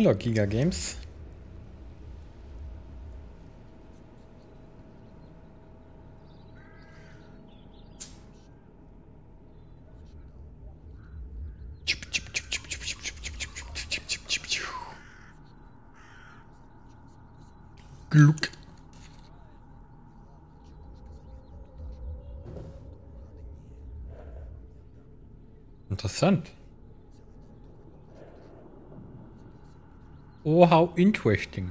Hallo Giga Games. Gluck. Interessant. Oh, how interesting.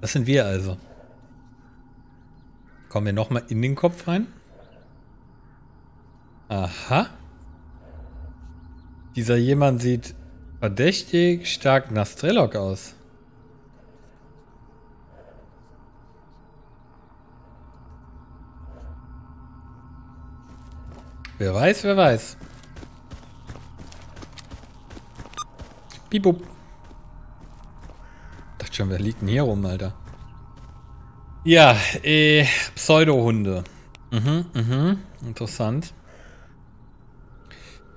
Das sind wir also. Kommen wir nochmal in den Kopf rein. Aha. Dieser jemand sieht verdächtig stark nach Strelok aus. Wer weiß, wer weiß. Bibub. Dachte schon, wer liegt denn hier rum, Alter? Ja, äh, Pseudo-Hunde. Mhm, mhm, interessant.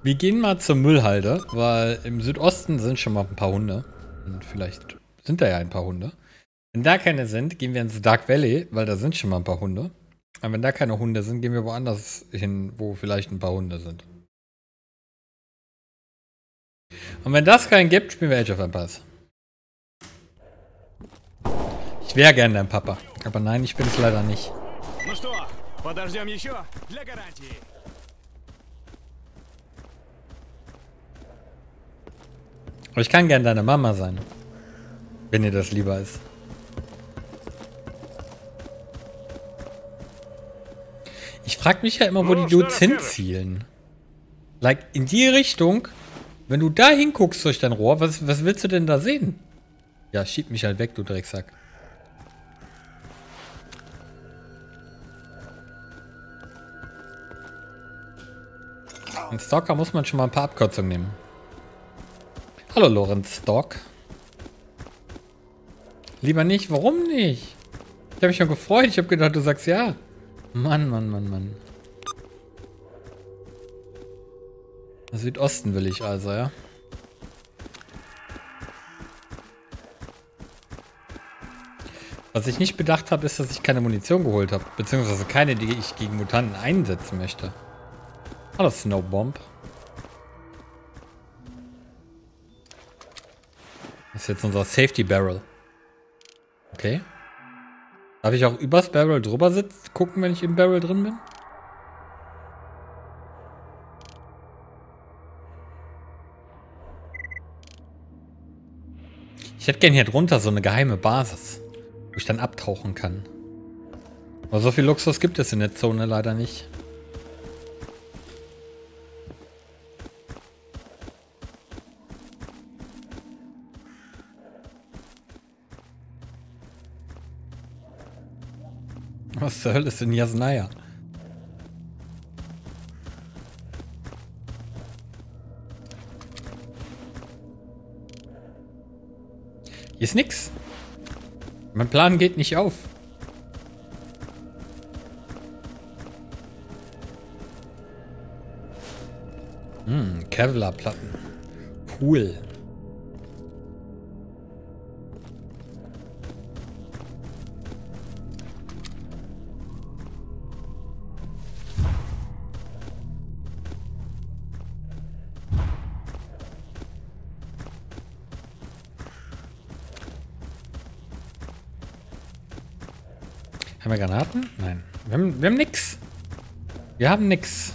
Wir gehen mal zur Müllhalde, weil im Südosten sind schon mal ein paar Hunde. Und vielleicht sind da ja ein paar Hunde. Wenn da keine sind, gehen wir ins Dark Valley, weil da sind schon mal ein paar Hunde. Aber wenn da keine Hunde sind, gehen wir woanders hin, wo vielleicht ein paar Hunde sind. Und wenn das keinen gibt, spielen wir Age of Empires. Ich wäre gerne dein Papa. Aber nein, ich bin es leider nicht. Aber ich kann gerne deine Mama sein. Wenn dir das lieber ist. Ich frage mich ja immer, wo die Dudes hinzielen. Like, in die Richtung, wenn du da hinguckst durch dein Rohr, was, was willst du denn da sehen? Ja, schieb mich halt weg, du Drecksack. Ein Stalker muss man schon mal ein paar Abkürzungen nehmen. Hallo, Lorenz Stock. Lieber nicht. Warum nicht? Ich habe mich schon gefreut. Ich habe gedacht, du sagst ja. Mann, Mann, Mann, Mann. Südosten will ich also, ja. Was ich nicht bedacht habe, ist, dass ich keine Munition geholt habe. Beziehungsweise keine, die ich gegen Mutanten einsetzen möchte. Hallo Snowbomb. Das ist jetzt unser Safety Barrel. Okay. Darf ich auch übers Barrel drüber sitzen, gucken, wenn ich im Barrel drin bin? Ich hätte gern hier drunter so eine geheime Basis, wo ich dann abtauchen kann. Aber so viel Luxus gibt es in der Zone leider nicht. Was zur Hölle ist denn Jasnaya? Ist nix. Mein Plan geht nicht auf. Hm, Kevlar-Platten. Cool. Wir Granaten? Nein. Wir haben, wir haben nix. Wir haben nix.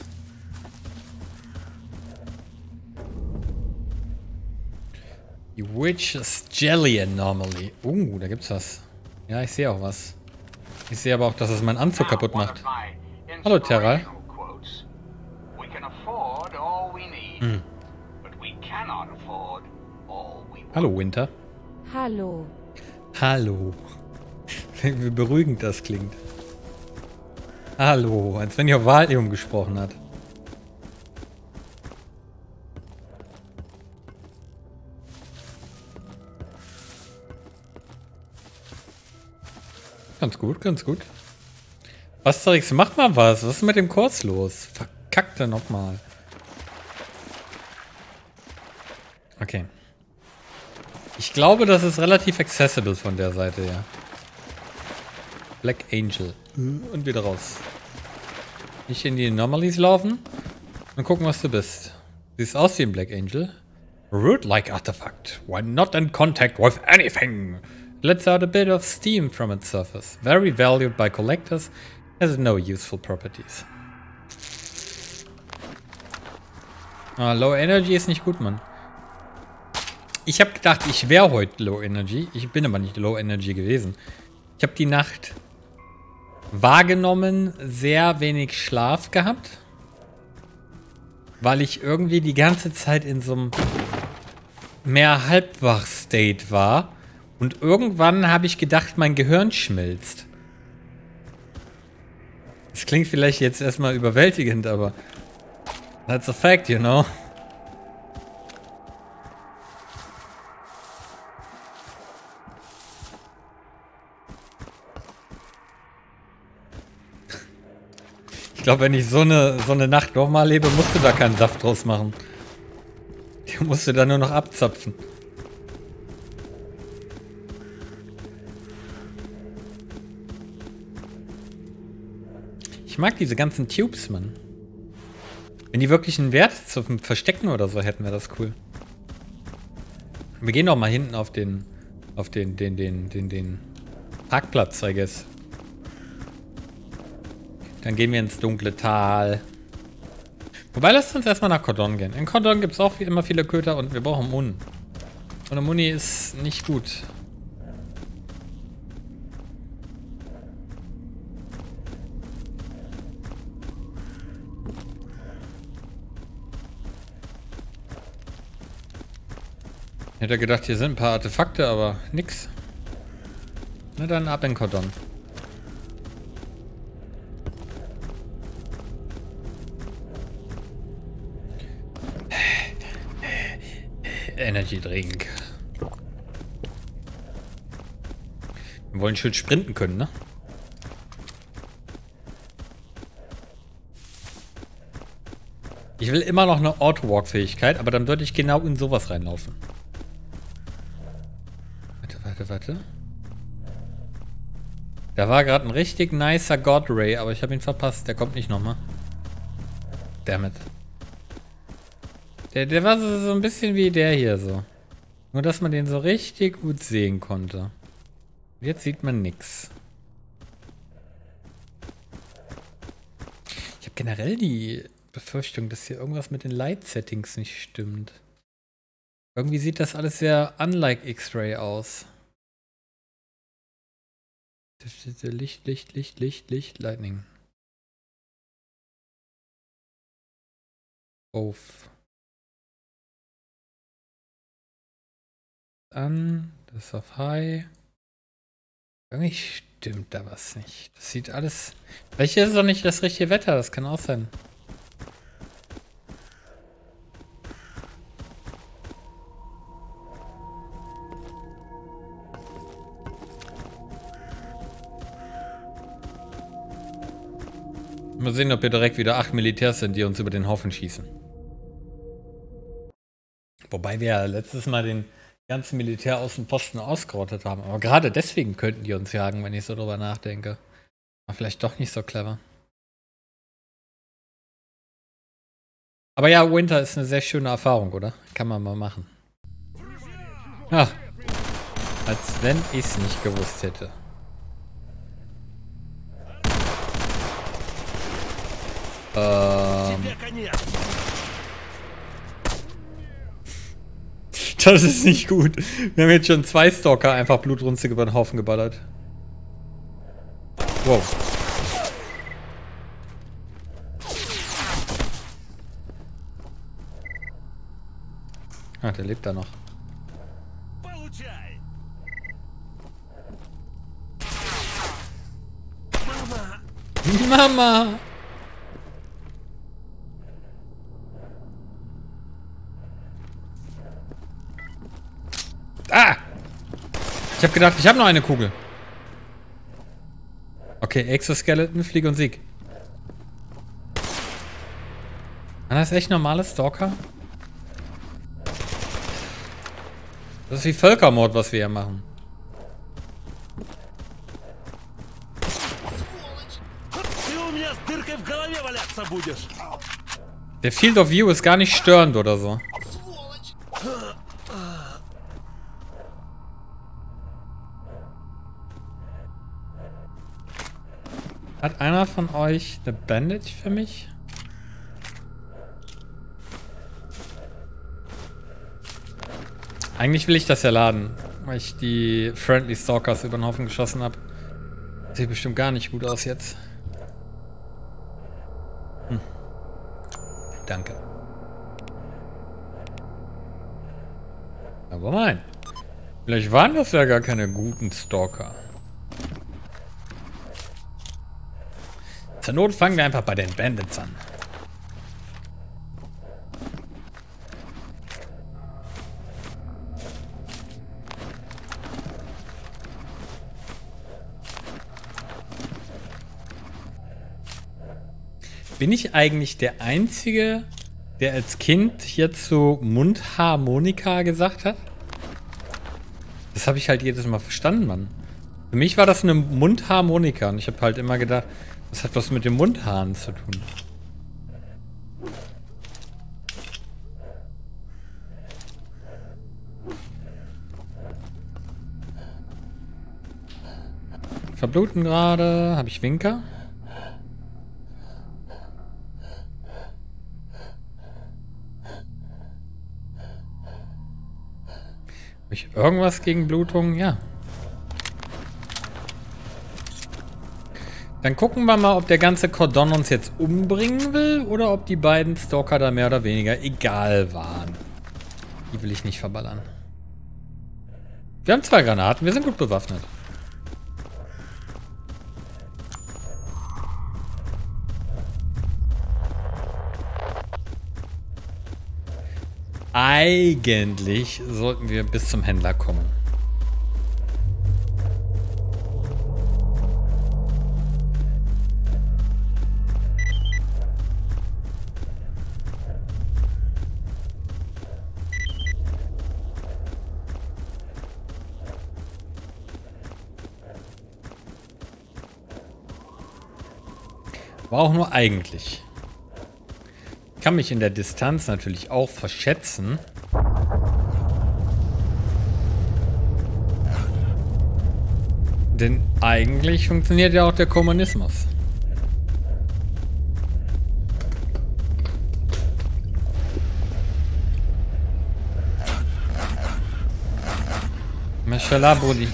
Die Witch's Jelly Anomaly. Uh, da gibt's was. Ja, ich sehe auch was. Ich sehe aber auch, dass es meinen Anzug kaputt macht. Hallo, Terra. Hm. Hallo, Winter. Hallo. Hallo. Wie beruhigend das klingt. Hallo, als wenn ihr Valium gesprochen hat. Ganz gut, ganz gut. Asterix, mach mal was. Was ist mit dem Kurs los? Verkackt er nochmal. Okay. Ich glaube, das ist relativ accessible von der Seite, ja. Black Angel. Und wieder raus. Nicht in die Anomalies laufen. Und gucken, was du bist. Siehst aus wie ein Black Angel. Root-like artifact. When not in contact with anything. Lets out a bit of steam from its surface. Very valued by collectors. Has no useful properties. Ah, Low Energy ist nicht gut, Mann. Ich habe gedacht, ich wäre heute Low Energy. Ich bin aber nicht Low Energy gewesen. Ich habe die Nacht wahrgenommen, sehr wenig Schlaf gehabt. Weil ich irgendwie die ganze Zeit in so einem mehr Halbwach-State war. Und irgendwann habe ich gedacht, mein Gehirn schmilzt. Das klingt vielleicht jetzt erstmal überwältigend, aber that's a fact, you know. Glaube, wenn ich so eine, so eine Nacht nochmal lebe, musst du da keinen Saft draus machen. Die musst du da nur noch abzapfen. Ich mag diese ganzen Tubes, Mann. Wenn die wirklich einen Wert zum Verstecken oder so hätten, wäre das cool. Wir gehen doch mal hinten auf den, auf den, den, den, den, den Parkplatz, I guess. Dann gehen wir ins dunkle Tal. Wobei, lasst uns erstmal nach Cordon gehen. In Cordon gibt es auch immer viele Köter und wir brauchen Mun. Und Muni ist nicht gut. Ich hätte gedacht, hier sind ein paar Artefakte, aber nix. Na dann ab in Cordon. Energy Drink. Wir wollen schön sprinten können, ne? Ich will immer noch eine Auto-Walk-Fähigkeit, aber dann würde ich genau in sowas reinlaufen. Warte, warte, warte. Da war gerade ein richtig nicer God Ray, aber ich habe ihn verpasst. Der kommt nicht nochmal. Damit. Der, der war so, so ein bisschen wie der hier so. Nur, dass man den so richtig gut sehen konnte. Jetzt sieht man nichts. Ich habe generell die Befürchtung, dass hier irgendwas mit den Light-Settings nicht stimmt. Irgendwie sieht das alles sehr unlike X-Ray aus. Licht, Licht, Licht, Licht, Licht, Lightning. Both. An. Das ist auf High. Irgendwie stimmt da was nicht. Das sieht alles... Vielleicht ist es doch nicht das richtige Wetter. Das kann auch sein. Mal sehen, ob wir direkt wieder acht Militärs sind, die uns über den Haufen schießen. Wobei wir ja letztes Mal den ganzen Militäraußenposten ausgerottet haben. Aber gerade deswegen könnten die uns jagen, wenn ich so drüber nachdenke. Aber vielleicht doch nicht so clever. Aber ja, Winter ist eine sehr schöne Erfahrung, oder? Kann man mal machen. Ja. Als wenn ich es nicht gewusst hätte. Ähm. Das ist nicht gut. Wir haben jetzt schon zwei Stalker einfach blutrünstig über den Haufen geballert. Wow. Ah, der lebt da noch. Mama! Ah! Ich habe gedacht, ich habe noch eine Kugel. Okay, Exoskeleton, Flieg und Sieg. War das echt normale Stalker? Das ist wie Völkermord, was wir hier machen. Der Field of View ist gar nicht störend oder so. Hat einer von euch eine Bandage für mich? Eigentlich will ich das ja laden, weil ich die Friendly Stalkers über den Haufen geschossen habe. Sieht bestimmt gar nicht gut aus jetzt. Hm. Danke. Aber nein. Vielleicht waren das ja gar keine guten Stalker. Zur Not fangen wir einfach bei den Bandits an. Bin ich eigentlich der Einzige, der als Kind hierzu Mundharmonika gesagt hat? Das habe ich halt jedes Mal verstanden, Mann. Für mich war das eine Mundharmonika und ich habe halt immer gedacht, das hat was mit dem Mundhaaren zu tun. Verbluten gerade. Habe ich Winker? Habe ich irgendwas gegen Blutung? Ja. Dann gucken wir mal, ob der ganze Cordon uns jetzt umbringen will oder ob die beiden Stalker da mehr oder weniger egal waren. Die will ich nicht verballern. Wir haben zwei Granaten, wir sind gut bewaffnet. Eigentlich sollten wir bis zum Händler kommen. Aber auch nur eigentlich. Ich kann mich in der Distanz natürlich auch verschätzen. Denn eigentlich funktioniert ja auch der Kommunismus. Mashallah, Brudi.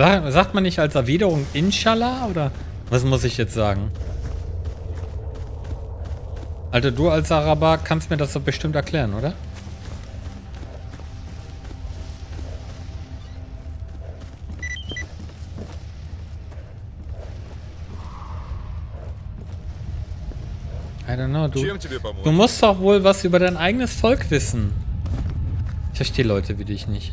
Sag, sagt man nicht als Erwiderung Inshallah oder was muss ich jetzt sagen? Alter, du als Araber kannst mir das doch bestimmt erklären, oder? I don't know, du, du musst doch wohl was über dein eigenes Volk wissen. Ich verstehe Leute wie dich nicht.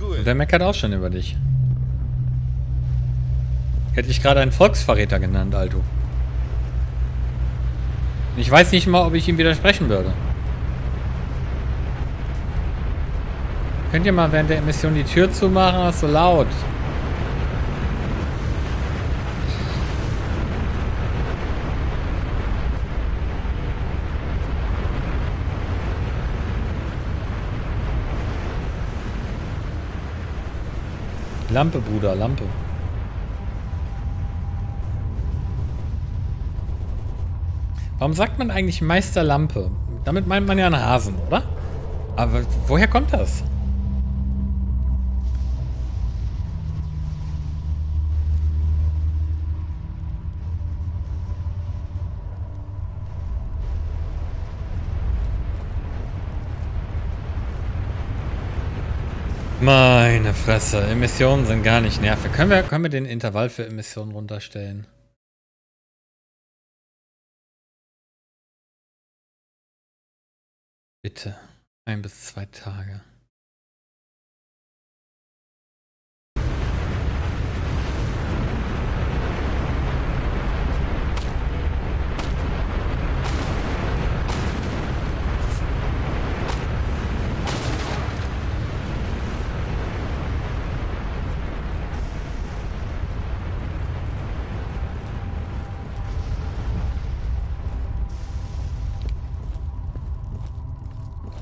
Und der meckert auch schon über dich. Hätte ich gerade einen Volksverräter genannt, Alto. Ich weiß nicht mal, ob ich ihm widersprechen würde. Könnt ihr mal während der Emission die Tür zumachen? Das ist so laut. Lampe, Bruder, Lampe. Warum sagt man eigentlich Meisterlampe? Damit meint man ja einen Hasen, oder? Aber woher kommt das? Meine Fresse, Emissionen sind gar nicht nervig. Können wir, können wir den Intervall für Emissionen runterstellen? Bitte. Ein bis zwei Tage.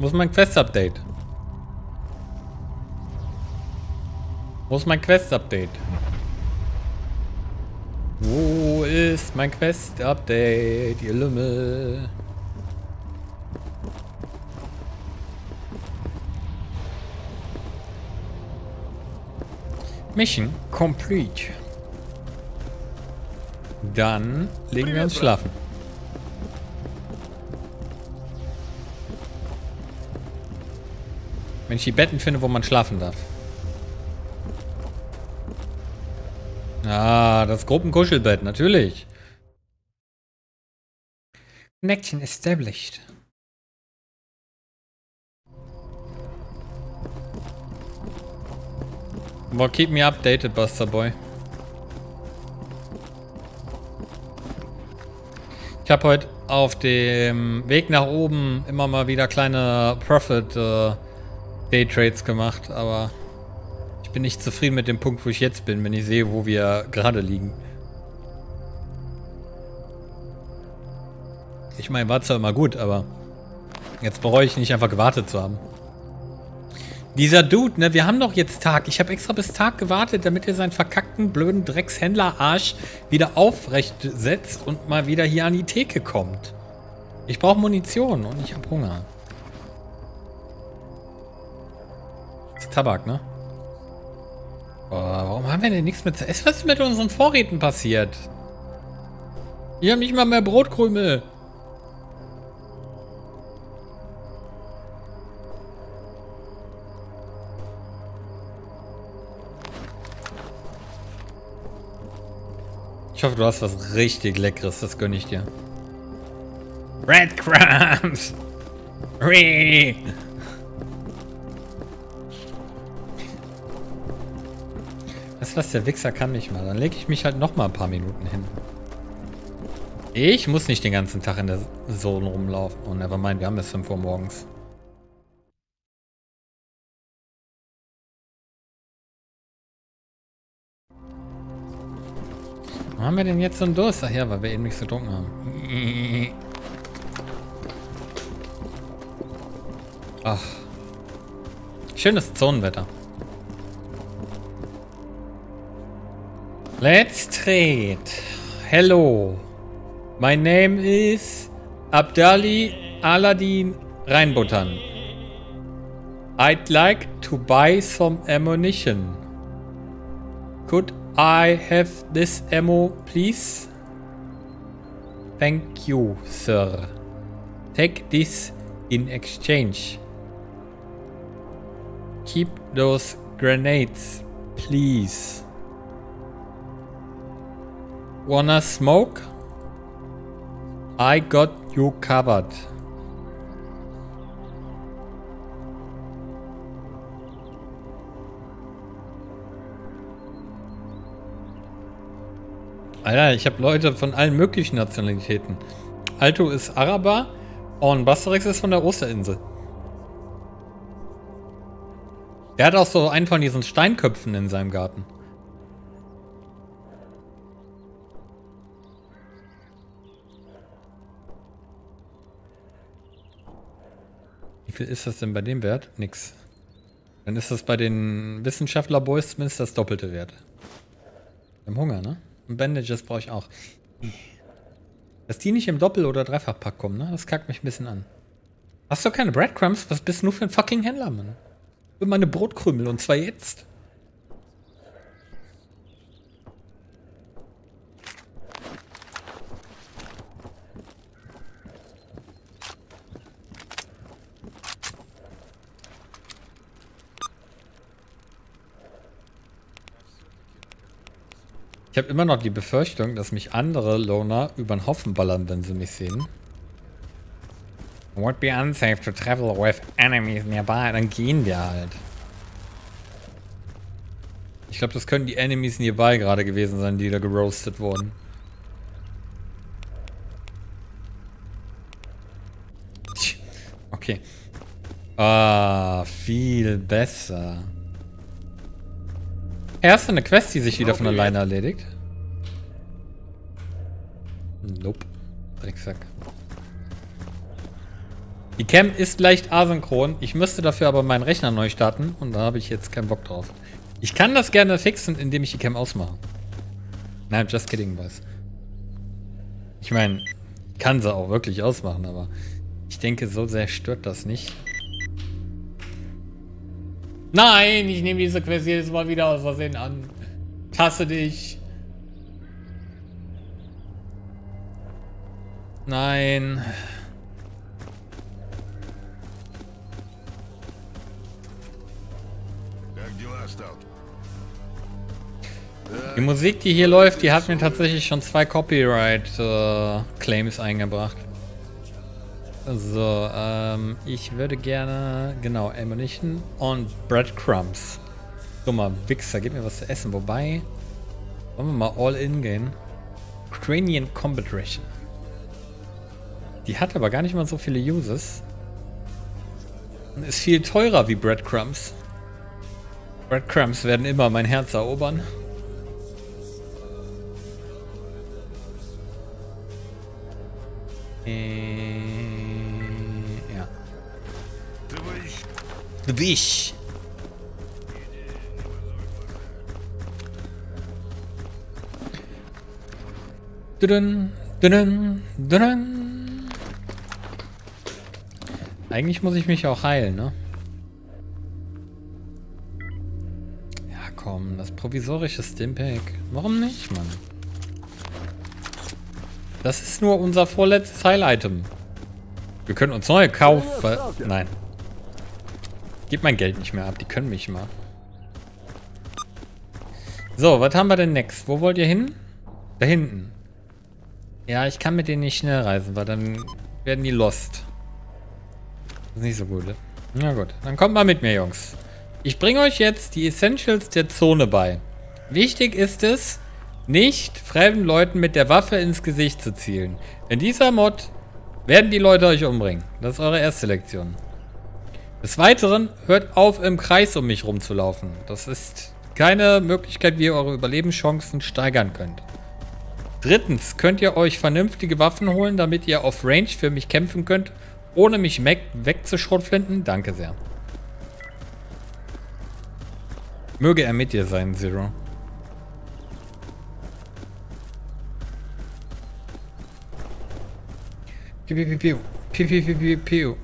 Wo ist mein Quest-Update? Wo ist mein Quest-Update? Wo ist mein Quest-Update, ihr Lümmel? Mission complete. Dann legen wir uns schlafen. Wenn ich die Betten finde, wo man schlafen darf. Ah, das Gruppenkuschelbett, natürlich. Connection established. Well, keep me updated, Buster Boy. Ich habe heute auf dem Weg nach oben immer mal wieder kleine Profit äh, Daytrades gemacht, aber ich bin nicht zufrieden mit dem Punkt, wo ich jetzt bin, wenn ich sehe, wo wir gerade liegen. Ich meine, war zwar immer gut, aber jetzt bereue ich nicht einfach gewartet zu haben. Dieser Dude, ne, wir haben doch jetzt Tag. Ich habe extra bis Tag gewartet, damit er seinen verkackten, blöden Dreckshändler-Arsch wieder aufrecht setzt und mal wieder hier an die Theke kommt. Ich brauche Munition und ich habe Hunger. Ist Tabak, ne? Oh, warum haben wir denn nichts mit zu essen? Was ist mit unseren Vorräten passiert? Wir haben nicht mal mehr Brotkrümel. Ich hoffe, du hast was richtig Leckeres. Das gönne ich dir. Breadcrumbs! Whee! Was, der Wichser kann mich mal. Dann lege ich mich halt noch mal ein paar Minuten hin. Ich muss nicht den ganzen Tag in der Zone rumlaufen. Oh, nevermind, wir haben bis 5 Uhr morgens. Warum haben wir denn jetzt so einen Durst? Ach ja, weil wir eben nichts getrunken haben. Ach. Schönes Zonenwetter. Let's trade. Hello. My name is Abdali Aladdin Reinbuttern. I'd like to buy some ammunition. Could I have this ammo, please? Thank you, sir. Take this in exchange. Keep those grenades, please. Wanna smoke? I got you covered. Alter, ich habe Leute von allen möglichen Nationalitäten. Alto ist Araber und Basterix ist von der Osterinsel. Der hat auch so einen von diesen Steinköpfen in seinem Garten. Viel ist das denn bei dem Wert? Nix. Dann ist das bei den Wissenschaftler-Boys zumindest das doppelte Wert. Im Hunger, ne? Und Bandages brauche ich auch. Dass die nicht im Doppel- oder Dreifachpack kommen, ne? Das kackt mich ein bisschen an. Hast du keine Breadcrumbs? Was bist du nur für ein fucking Händler, Mann? Für meine Brotkrümel und zwar jetzt. Ich habe immer noch die Befürchtung, dass mich andere Loner über den Haufen ballern, wenn sie mich sehen. Would be unsafe to travel with enemies nearby. Dann gehen wir halt. Ich glaube, das könnten die Enemies nearby gerade gewesen sein, die da geroastet wurden. Okay. Ah, viel besser. Erst eine Quest, die sich wieder von alleine erledigt. Nope. Drecksack. Die Cam ist leicht asynchron. Ich müsste dafür aber meinen Rechner neu starten und da habe ich jetzt keinen Bock drauf. Ich kann das gerne fixen, indem ich die Cam ausmache. Nein, just kidding, boys. Ich meine, kann sie auch wirklich ausmachen, aber ich denke, so sehr stört das nicht. Nein, ich nehme diese Quest jedes Mal wieder aus Versehen an. Tasse dich. Nein. Die Musik, die hier läuft, die hat mir tatsächlich schon zwei Copyright-Claims äh, eingebracht. So, ähm, ich würde gerne, genau, Ammunition und Breadcrumbs. Dummer Wichser, gib mir was zu essen. Wobei, wollen wir mal all in gehen? Cranian Combat Ration. Die hat aber gar nicht mal so viele Uses. Und ist viel teurer wie Breadcrumbs. Breadcrumbs werden immer mein Herz erobern. Äh, Wisch. Dun, dun, dun, Eigentlich muss ich mich auch heilen, ne? Ja, komm, das provisorische Stimpack. Warum nicht, Mann? Das ist nur unser vorletztes Heil-Item. Wir können uns neue kaufen. Nein. Gib mein Geld nicht mehr ab. Die können mich mal. So, was haben wir denn next? Wo wollt ihr hin? Da hinten. Ja, ich kann mit denen nicht schnell reisen, weil dann werden die lost. Das ist nicht so gut. Ne? Na gut, dann kommt mal mit mir, Jungs. Ich bringe euch jetzt die Essentials der Zone bei. Wichtig ist es, nicht fremden Leuten mit der Waffe ins Gesicht zu zielen. In dieser Mod werden die Leute euch umbringen. Das ist eure erste Lektion. Des Weiteren, hört auf, im Kreis um mich rumzulaufen. Das ist keine Möglichkeit, wie ihr eure Überlebenschancen steigern könnt. Drittens, könnt ihr euch vernünftige Waffen holen, damit ihr auf Range für mich kämpfen könnt, ohne mich wegzuschrotflinten? Danke sehr. Möge er mit dir sein, Zero. Piu, piu, piu, piu, piu, piu, piu, piu.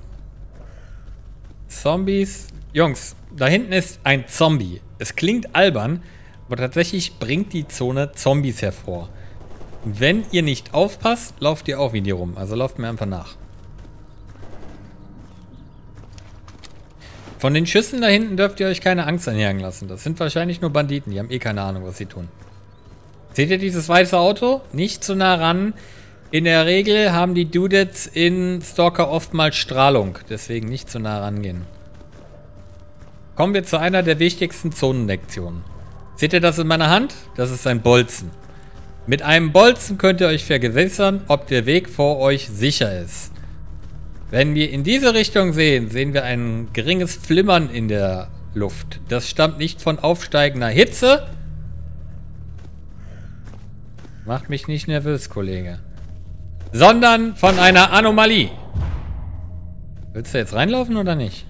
Zombies. Jungs, da hinten ist ein Zombie. Es klingt albern, aber tatsächlich bringt die Zone Zombies hervor. Wenn ihr nicht aufpasst, lauft ihr auch wie die rum. Also lauft mir einfach nach. Von den Schüssen da hinten dürft ihr euch keine Angst einjagen lassen. Das sind wahrscheinlich nur Banditen. Die haben eh keine Ahnung, was sie tun. Seht ihr dieses weiße Auto? Nicht zu nah ran. In der Regel haben die Dudes in Stalker oftmals Strahlung, deswegen nicht zu nah rangehen. Kommen wir zu einer der wichtigsten Zonenlektionen. Seht ihr das in meiner Hand? Das ist ein Bolzen. Mit einem Bolzen könnt ihr euch vergewissern, ob der Weg vor euch sicher ist. Wenn wir in diese Richtung sehen, sehen wir ein geringes Flimmern in der Luft. Das stammt nicht von aufsteigender Hitze. Macht mich nicht nervös, Kollege sondern von einer Anomalie. Willst du jetzt reinlaufen oder nicht?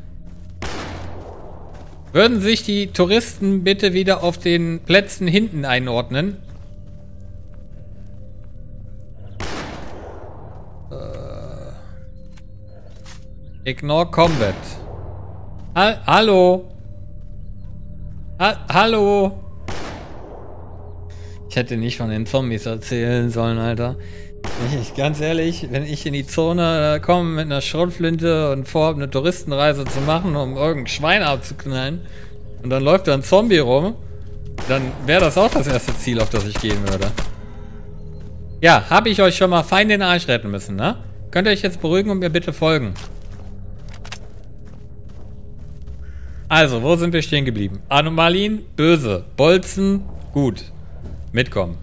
Würden sich die Touristen bitte wieder auf den Plätzen hinten einordnen? Äh. Ignore Combat. Ha hallo? Ha hallo? Ich hätte nicht von den Zombies erzählen sollen, Alter. Ich, ganz ehrlich, wenn ich in die Zone äh, komme mit einer Schrotflinte und vorhabe eine Touristenreise zu machen, um irgendein Schwein abzuknallen, und dann läuft da ein Zombie rum, dann wäre das auch das erste Ziel, auf das ich gehen würde. Ja, habe ich euch schon mal fein den Arsch retten müssen, ne? Könnt ihr euch jetzt beruhigen und mir bitte folgen? Also, wo sind wir stehen geblieben? Anomalien, böse. Bolzen, gut. Mitkommen.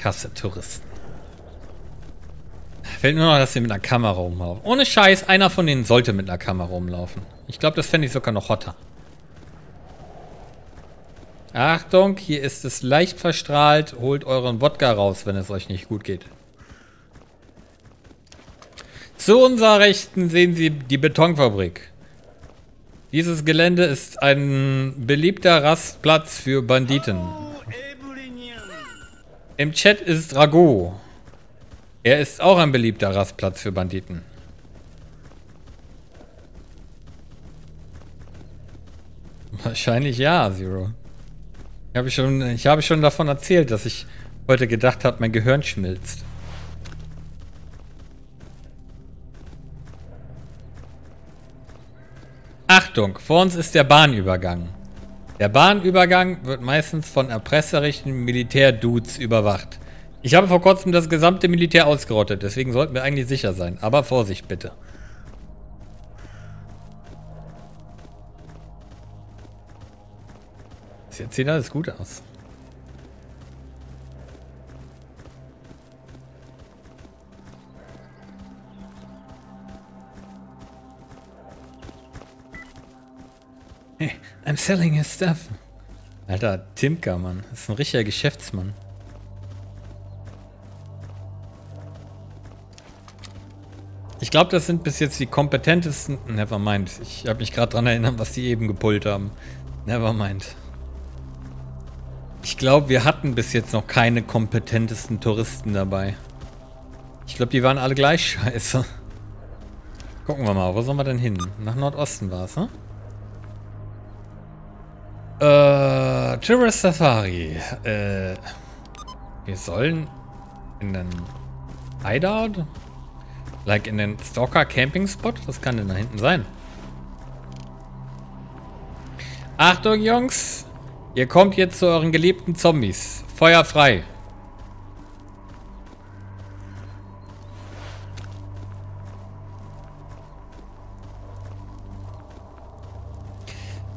Ich hasse Touristen. Fällt nur noch, dass sie mit einer Kamera rumlaufen. Ohne Scheiß, einer von denen sollte mit einer Kamera rumlaufen. Ich glaube, das fände ich sogar noch hotter. Achtung, hier ist es leicht verstrahlt. Holt euren Wodka raus, wenn es euch nicht gut geht. Zu unserer Rechten sehen Sie die Betonfabrik. Dieses Gelände ist ein beliebter Rastplatz für Banditen. Im Chat ist Rago. Er ist auch ein beliebter Rastplatz für Banditen. Wahrscheinlich ja, Zero. Ich habe schon, ich habe schon davon erzählt, dass ich heute gedacht habe, mein Gehirn schmilzt. Achtung, vor uns ist der Bahnübergang. Der Bahnübergang wird meistens von erpresserischen Militärdudes überwacht. Ich habe vor kurzem das gesamte Militär ausgerottet, deswegen sollten wir eigentlich sicher sein. Aber Vorsicht bitte. Jetzt sieht alles gut aus. Hey, I'm selling his stuff. Alter, Timka, Mann. Das ist ein richtiger Geschäftsmann. Ich glaube, das sind bis jetzt die kompetentesten... Nevermind. Ich habe mich gerade dran erinnert, was die eben gepult haben. Nevermind. Ich glaube, wir hatten bis jetzt noch keine kompetentesten Touristen dabei. Ich glaube, die waren alle gleich scheiße. Gucken wir mal, wo sollen wir denn hin? Nach Nordosten war es, ne? Äh, Tourist Safari. Äh, wir sollen in den Hideout? Like in den Stalker Camping Spot? Was kann denn da hinten sein? Achtung, Jungs! Ihr kommt jetzt zu euren geliebten Zombies. Feuer frei.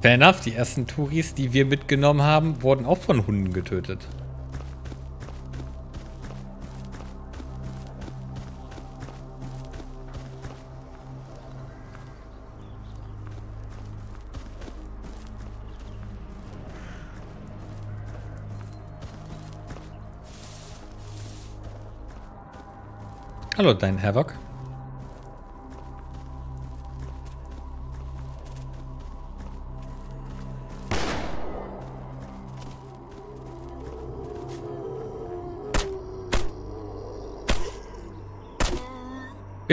Fair enough, die ersten Touris, die wir mitgenommen haben, wurden auch von Hunden getötet. Hallo, dein Havoc.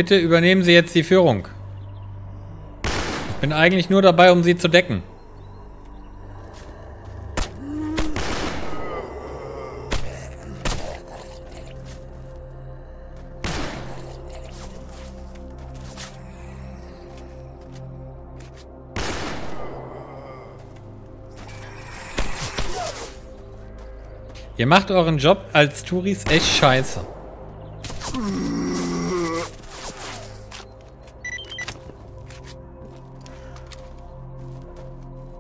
Bitte übernehmen Sie jetzt die Führung. Ich bin eigentlich nur dabei, um Sie zu decken. Ihr macht euren Job als Touris echt scheiße.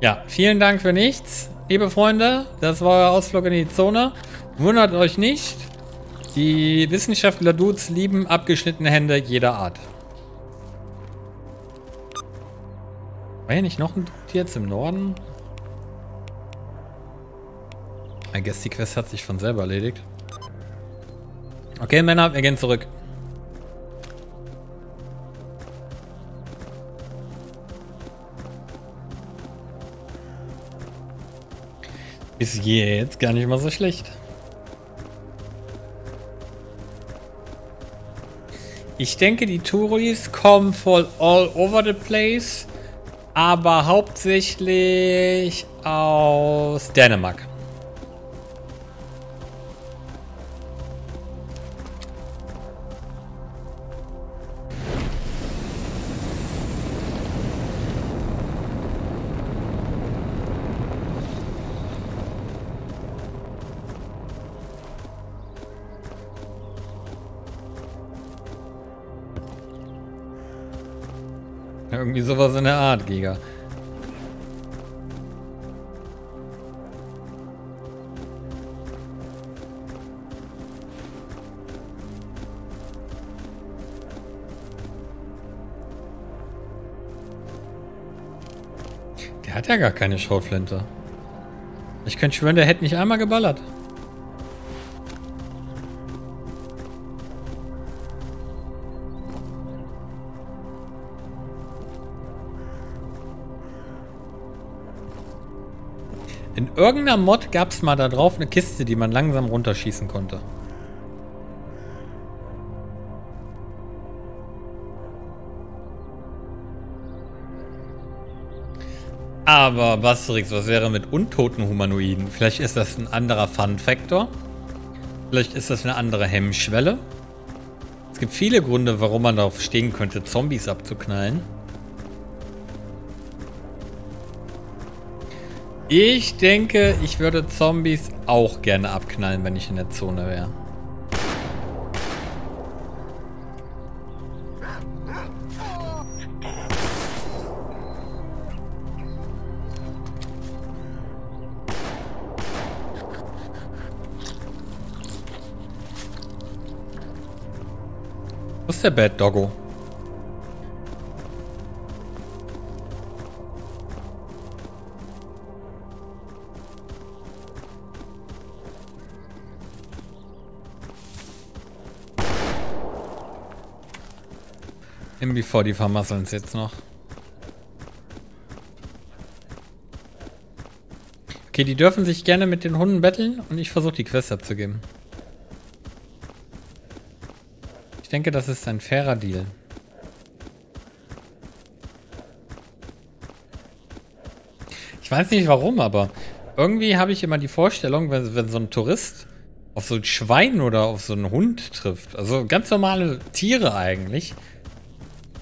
Ja, vielen Dank für nichts, liebe Freunde. Das war euer Ausflug in die Zone. Wundert euch nicht. Die Wissenschaftler-Dudes lieben abgeschnittene Hände jeder Art. War hier nicht noch ein Dude jetzt im Norden? I guess die Quest hat sich von selber erledigt. Okay, Männer, wir gehen zurück. Ist jetzt gar nicht mal so schlecht. Ich denke, die Touris kommen voll all over the place, aber hauptsächlich aus Dänemark. Keine Schrotflinte. Ich könnte schwören, der hätte nicht einmal geballert. In irgendeiner Mod gab es mal da drauf eine Kiste, die man langsam runterschießen konnte. Aber Basterix, was wäre mit untoten Humanoiden? Vielleicht ist das ein anderer Fun-Faktor. Vielleicht ist das eine andere Hemmschwelle. Es gibt viele Gründe, warum man darauf stehen könnte, Zombies abzuknallen. Ich denke, ich würde Zombies auch gerne abknallen, wenn ich in der Zone wäre. Ist der Bad Doggo? MB4, die vermasseln es jetzt noch. Okay, die dürfen sich gerne mit den Hunden betteln und ich versuche die Quest abzugeben. Ich denke, das ist ein fairer Deal. Ich weiß nicht warum, aber irgendwie habe ich immer die Vorstellung, wenn, wenn so ein Tourist auf so ein Schwein oder auf so einen Hund trifft, also ganz normale Tiere eigentlich,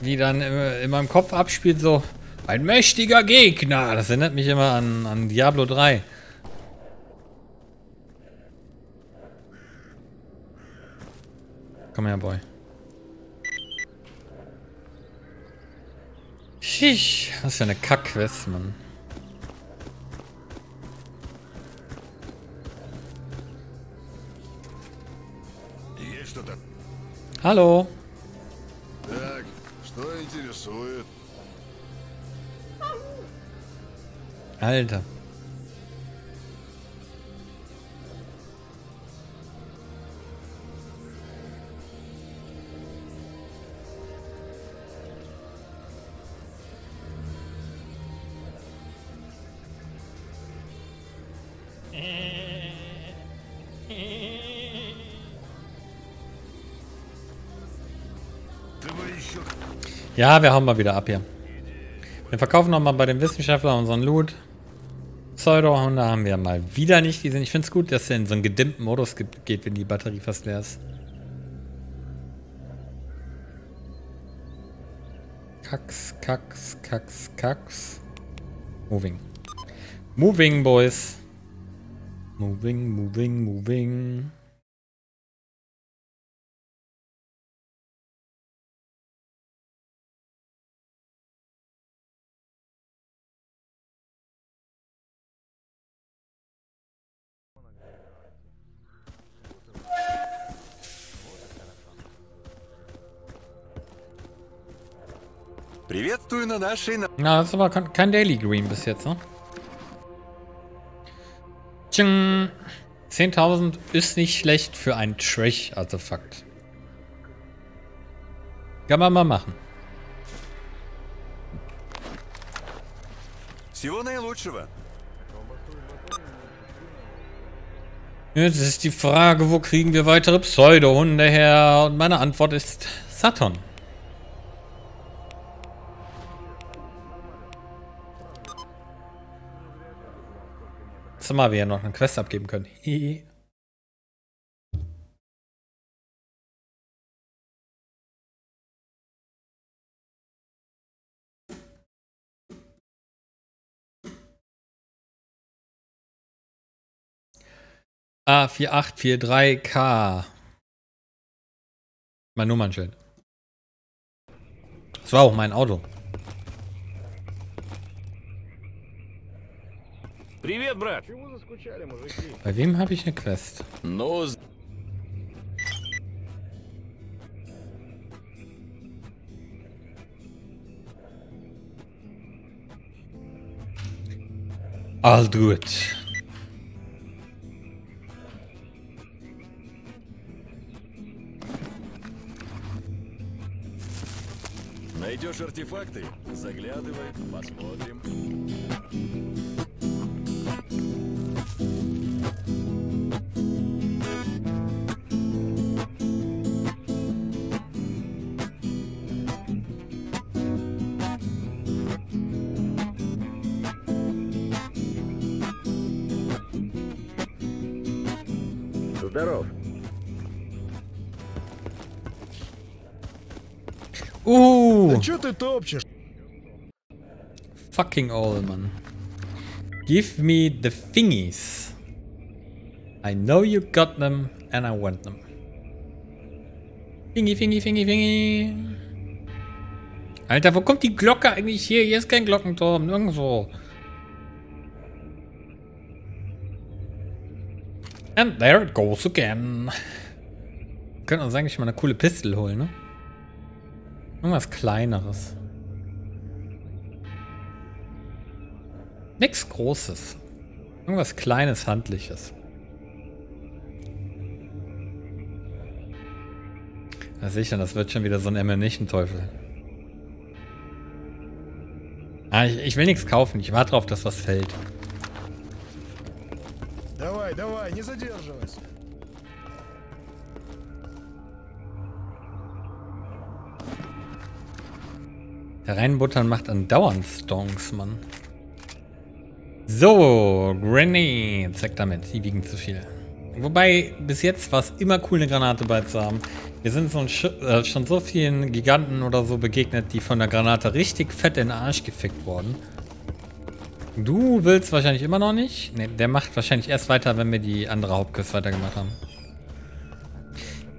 die dann in meinem Kopf abspielt, so ein mächtiger Gegner. Das erinnert mich immer an, an Diablo 3. Komm her, Boy. Schisch, was für eine Kackquest, Mann. Hallo. Alter. Ja, wir hauen mal wieder ab hier. Wir verkaufen nochmal bei den Wissenschaftlern unseren Loot. Pseudo-Hunde haben wir mal wieder nicht gesehen. Ich finde es gut, dass er in so einen gedimmten Modus geht, wenn die Batterie fast leer ist. Kax, Kax, Kax, Kax. Moving. Moving, Boys. Moving, moving, moving. Приветствую на нашей... Na, das ist aber kein Daily Green bis jetzt, ne? Tsching. 10.000 ist nicht schlecht für ein Trash-Artefakt. Kann man mal machen. Всего наилучшего. Jetzt ist die Frage, wo kriegen wir weitere Pseudo-Hunde her? Und meine Antwort ist Saturn. Zumal wir ja noch eine Quest abgeben können. Hihi. A4843K. Mein Nummernschild. Das war auch mein Auto. Привет, брат. Чего заскучали, мужики? Bei wem habe ich eine Quest? Ну, I'll do it. найдешь артефакты? Заглядывай, посмотрим. Здоров. Uh, Да чё ты топчешь? fucking all, Mann. Give me the thingies. I know you got them and I want them. Fingi, fingi, fingi, fingi. Alter, wo kommt die Glocke eigentlich hier? Hier ist kein Glockenturm, nirgendwo. And there it goes again. Wir können uns eigentlich mal eine coole Pistole holen, ne? Irgendwas kleineres. Nix Großes. Irgendwas Kleines, Handliches. Ja, sicher, das wird schon wieder so ein Ammunition-Teufel. Ah, ich, ich will nichts kaufen. Ich warte drauf, dass was fällt. Давай, давай, не задерживайся. Der Reinbuttern macht andauernd Stonks, Mann. So, Grenades. Weg damit. Die wiegen zu viel. Wobei, bis jetzt war es immer cool, eine Granate bei zu haben. Wir sind so äh, schon so vielen Giganten oder so begegnet, die von der Granate richtig fett in den Arsch gefickt wurden. Du willst wahrscheinlich immer noch nicht. Ne, der macht wahrscheinlich erst weiter, wenn wir die andere Hauptquest weitergemacht haben.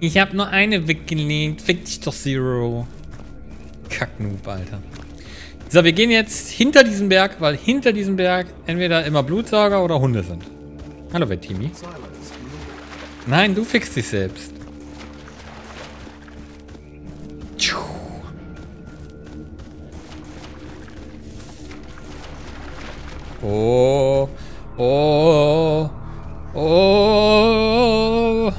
Ich habe nur eine weggelegt. Fick dich doch, Zero. Kacknoob, Alter. So, wir gehen jetzt hinter diesen Berg, weil hinter diesem Berg entweder immer Blutsauger oder Hunde sind. Hallo, Vettimi. Nein, du fixst dich selbst. Oh, oh, oh.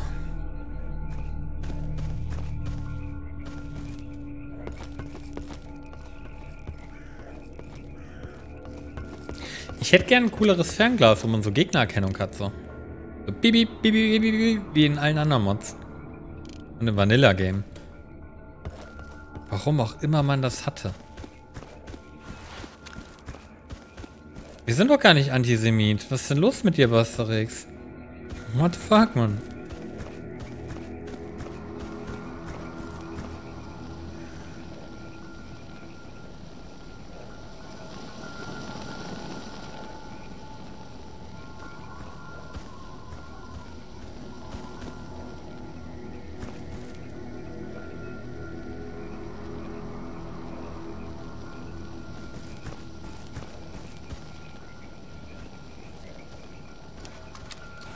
Ich hätte gern ein cooleres Fernglas, wo man so Gegnererkennung hat, so. So bibi, bibi, bibi, bibi, wie in allen anderen Mods. Und im Vanilla-Game. Warum auch immer man das hatte. Wir sind doch gar nicht Antisemit. Was ist denn los mit dir, Basterix? What the fuck, man?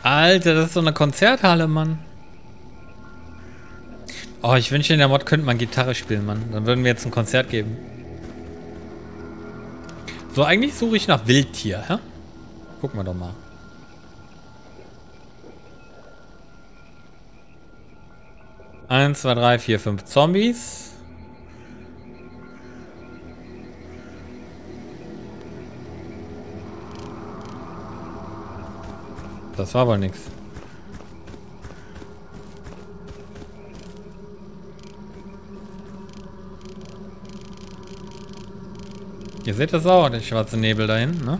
Alter, das ist so eine Konzerthalle, Mann. Oh, ich wünschte, in der Mod könnte man Gitarre spielen, Mann. Dann würden wir jetzt ein Konzert geben. So, eigentlich suche ich nach Wildtier, hä? Gucken wir doch mal. Eins, zwei, drei, vier, fünf Zombies. Das war wohl nix. Ihr seht das auch, der schwarze Nebel da hinten, ne?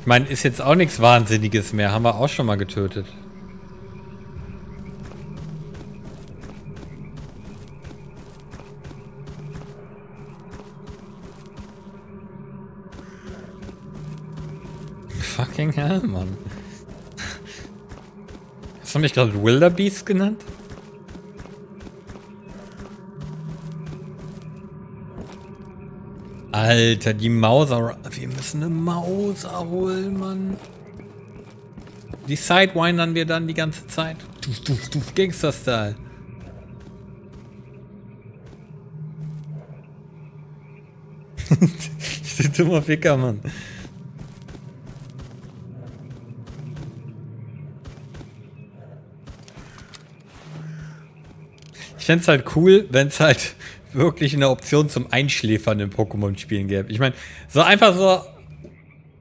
Ich meine, ist jetzt auch nichts Wahnsinniges mehr. Haben wir auch schon mal getötet. Fucking hell, Mann. Hast du mich gerade Wilderbeast genannt? Alter, die Mauser. Wir müssen eine Mauser holen, Mann. Die sidewindern wir dann die ganze Zeit. Duf, duf, duf, Gangster-Style. ich bin dummer Ficker, Mann. Fände es halt cool, wenn es halt wirklich eine Option zum Einschläfern in Pokémon-Spielen gäbe. Ich meine, so einfach so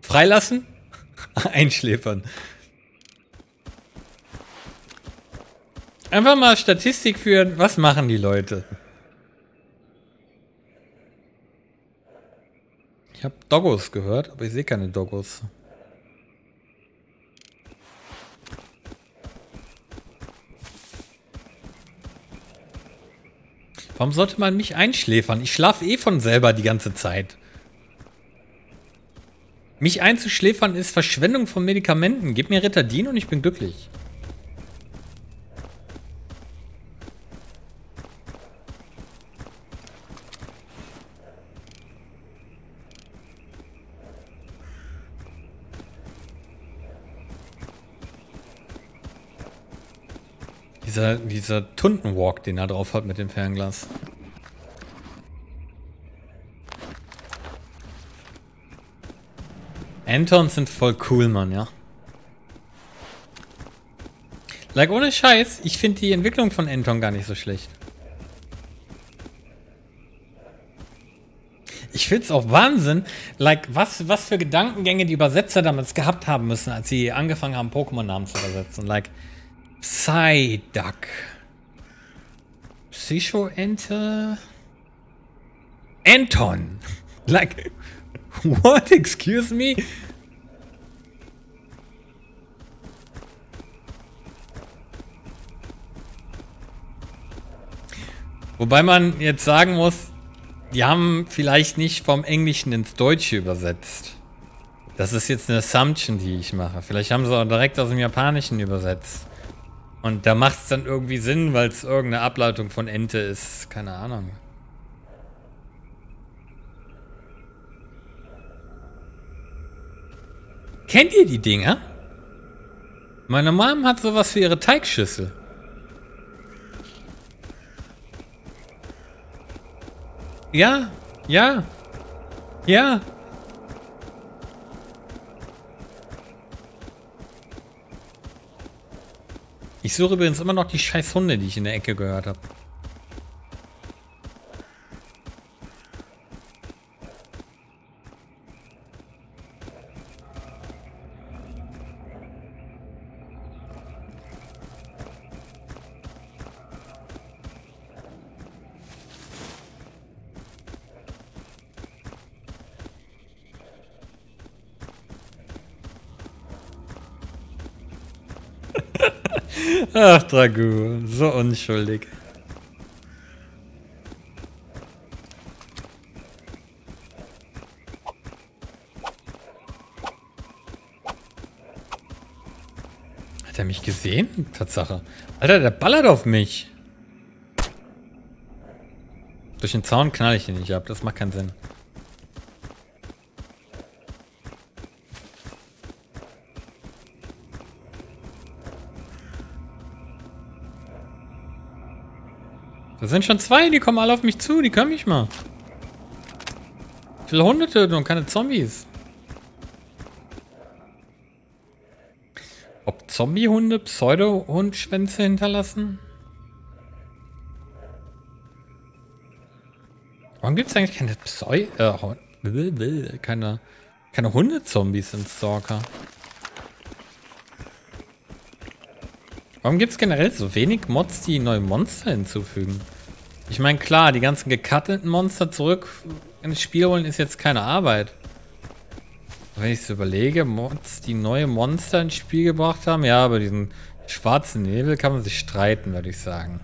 freilassen, einschläfern. Einfach mal Statistik führen, was machen die Leute? Ich habe Doggos gehört, aber ich sehe keine Doggos. Warum sollte man mich einschläfern? Ich schlafe eh von selber die ganze Zeit. Mich einzuschläfern ist Verschwendung von Medikamenten. Gib mir Ritardin und ich bin glücklich. Dieser, dieser Tuntenwalk, den er drauf hat mit dem Fernglas. Antons sind voll cool, Mann, ja. Like, ohne Scheiß, ich finde die Entwicklung von Anton gar nicht so schlecht. Ich finde es auch Wahnsinn, like, was, was für Gedankengänge die Übersetzer damals gehabt haben müssen, als sie angefangen haben, Pokémon-Namen zu übersetzen. Like, Psyduck. Psycho-Ente. Anton. Like, what? Excuse me? Wobei man jetzt sagen muss, die haben vielleicht nicht vom Englischen ins Deutsche übersetzt. Das ist jetzt eine Assumption, die ich mache. Vielleicht haben sie auch direkt aus dem Japanischen übersetzt. Und da macht es dann irgendwie Sinn, weil es irgendeine Ableitung von Ente ist. Keine Ahnung. Kennt ihr die Dinger? Meine Mom hat sowas für ihre Teigschüssel. Ja, ja, ja. Ich suche übrigens immer noch die scheiß Hunde, die ich in der Ecke gehört habe. Ach, Dragu, so unschuldig. Hat er mich gesehen? Tatsache. Alter, der ballert auf mich. Durch den Zaun knall ich ihn nicht ab. Das macht keinen Sinn. Das sind schon zwei, die kommen alle auf mich zu, die können mich mal. Ich will Hunde töten und keine Zombies. Ob Zombie-Hunde Pseudo-Hundschwänze hinterlassen? Warum gibt es eigentlich keine Pseu... Äh, keine, keine Hunde-Zombies in Stalker? Warum gibt es generell so wenig Mods, die neue Monster hinzufügen? Ich meine, klar, die ganzen gecutteten Monster zurück ins Spiel holen ist jetzt keine Arbeit. Wenn ich es überlege, Mods, die neue Monster ins Spiel gebracht haben, ja, aber diesen schwarzen Nebel kann man sich streiten, würde ich sagen.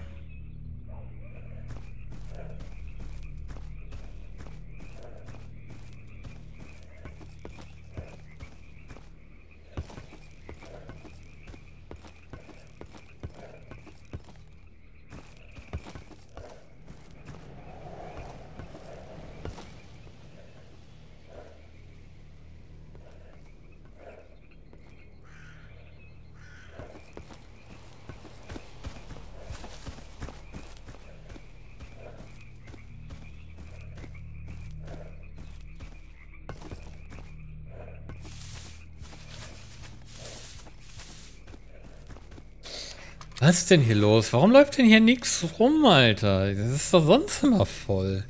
Was ist denn hier los? Warum läuft denn hier nichts rum, Alter? Das ist doch sonst immer voll.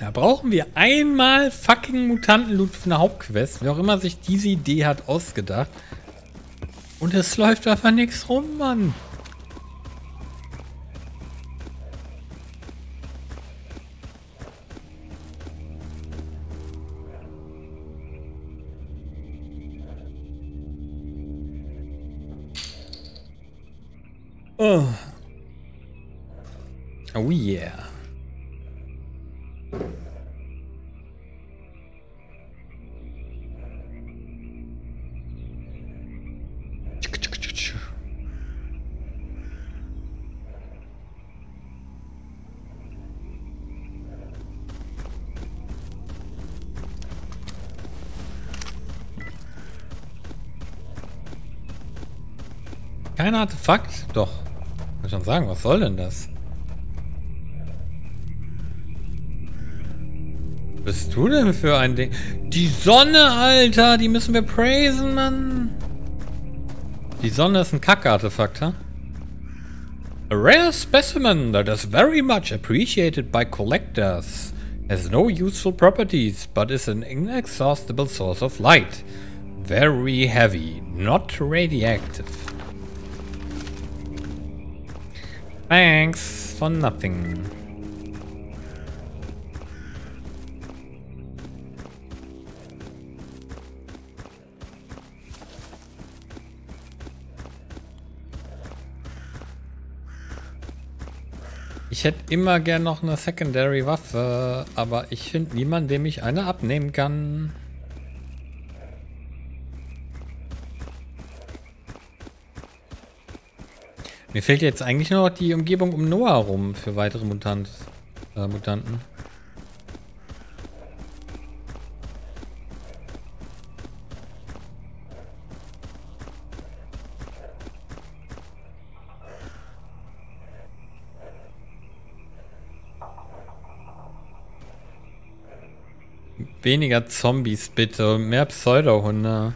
Da brauchen wir einmal fucking Mutantenloot für eine Hauptquest. Wer auch immer sich diese Idee hat ausgedacht. Und es läuft einfach nichts rum, Mann. Kein Artefakt? Doch. Kann schon sagen, was soll denn das? Bist du denn für ein Ding? Die Sonne, Alter! Die müssen wir praisen, Mann! Die Sonne ist ein Kack-Artefakt, ha? A rare specimen that is very much appreciated by collectors. Has no useful properties, but is an inexhaustible source of light. Very heavy, not radioactive. Thanks for nothing. Ich hätte immer gern noch eine Secondary Waffe, aber ich finde niemanden, dem ich eine abnehmen kann. Mir fehlt jetzt eigentlich nur noch die Umgebung um Noah rum für weitere Mutant, äh, Mutanten. Weniger Zombies bitte, mehr Pseudohunde.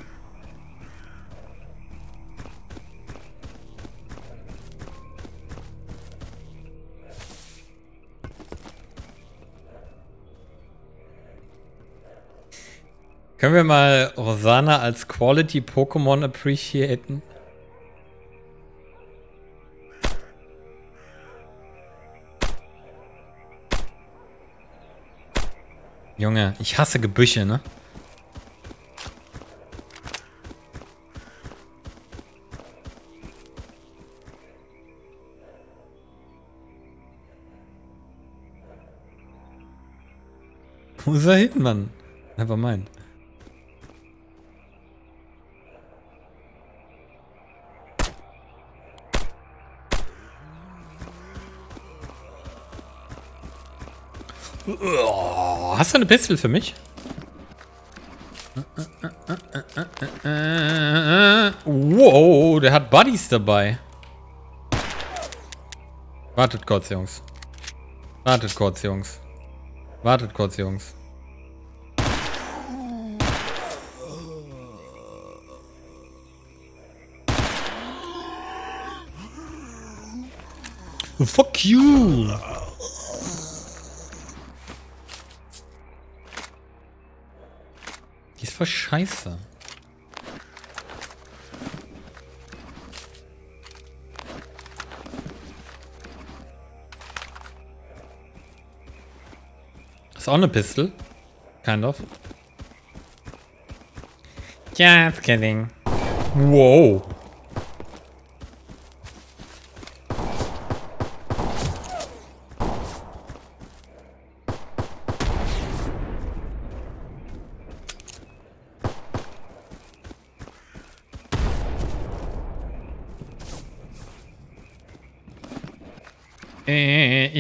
Können wir mal Rosana als Quality Pokémon appreciaten? Junge, ich hasse Gebüsche, ne? Wo ist er hin, Mann? Never Oh, hast du eine Pistole für mich? Wow, der hat Buddies dabei. Wartet kurz, Jungs. Wartet kurz, Jungs. Wartet kurz, Jungs. Fuck you! Voll scheiße. Ist auch eine Pistol. Kind of. Just kidding. Wow.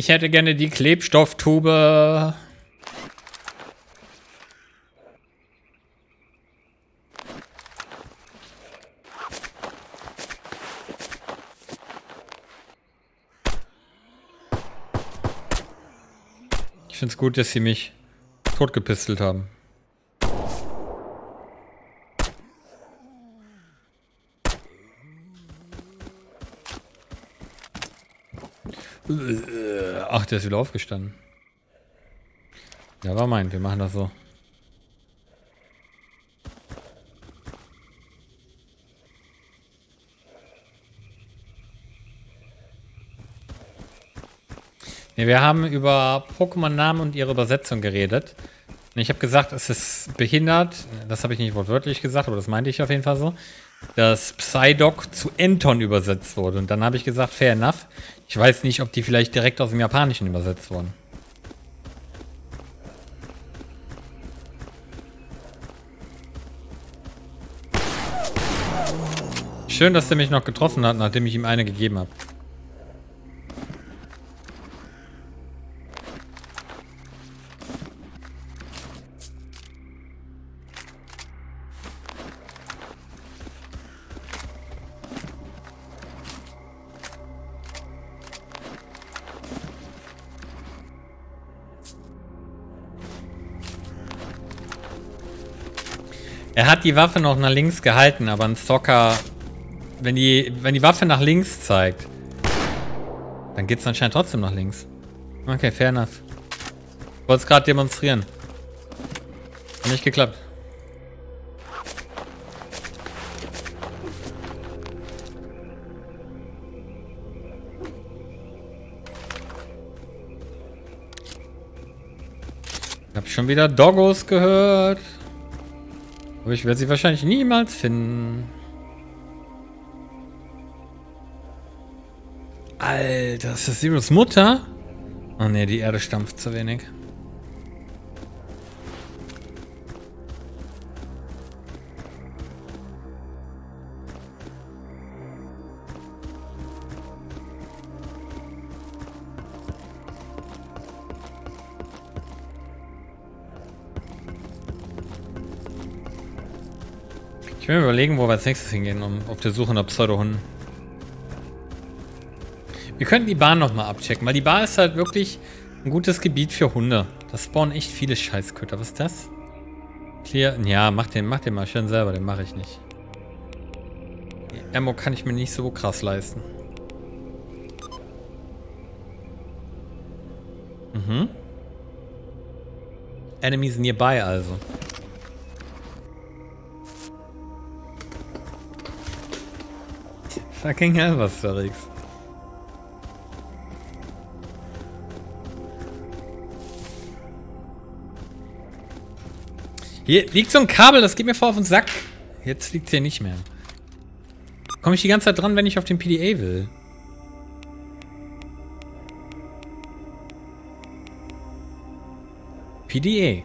Ich hätte gerne die Klebstofftube. Ich finde es gut, dass sie mich totgepistelt haben. Ach, der ist wieder aufgestanden. Ja, war mein, wir machen das so. Nee, wir haben über Pokémon-Namen und ihre Übersetzung geredet. Ich habe gesagt, es ist behindert, das habe ich nicht wortwörtlich gesagt, aber das meinte ich auf jeden Fall so, dass Psyduck zu Enton übersetzt wurde. Und dann habe ich gesagt, fair enough. Ich weiß nicht, ob die vielleicht direkt aus dem Japanischen übersetzt wurden. Schön, dass der mich noch getroffen hat, nachdem ich ihm eine gegeben habe. Hat die Waffe noch nach links gehalten, aber ein Stalker, wenn die, wenn die Waffe nach links zeigt, dann geht es anscheinend trotzdem nach links. Okay, fair enough. Ich wollte es gerade demonstrieren. Hat nicht geklappt. Ich habe schon wieder Doggos gehört. Aber ich werde sie wahrscheinlich niemals finden. Alter, ist das Zeros Mutter? Oh ne, die Erde stampft zu wenig. Ich will mir überlegen, wo wir als nächstes hingehen, um auf der Suche nach Pseudohunden. Wir könnten die Bahn nochmal abchecken, weil die Bar ist halt wirklich ein gutes Gebiet für Hunde. Da spawnen echt viele Scheißköter. Was ist das? Clear. Ja, mach den, mach den mal schön selber, den mache ich nicht. Die Ammo kann ich mir nicht so krass leisten. Mhm. Enemies nearby also. Fucking hell, was verrückt. Hier liegt so ein Kabel, das geht mir vor auf den Sack. Jetzt liegt es hier nicht mehr. Komme ich die ganze Zeit dran, wenn ich auf den PDA will? PDA.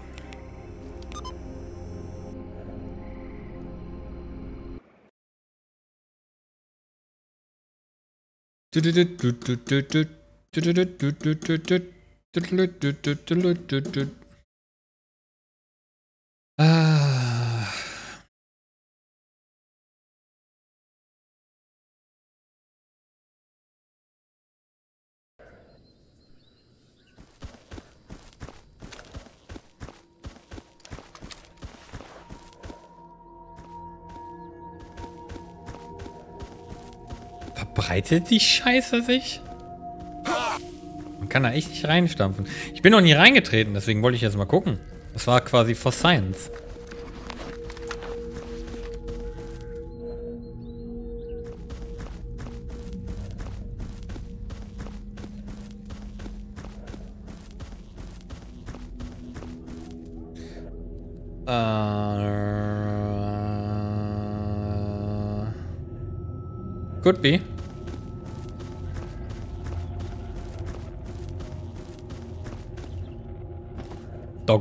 Ah. Verbreitet die Scheiße sich? Man kann da echt nicht reinstampfen. Ich bin noch nie reingetreten, deswegen wollte ich jetzt mal gucken. Das war quasi for science. Äh, could be.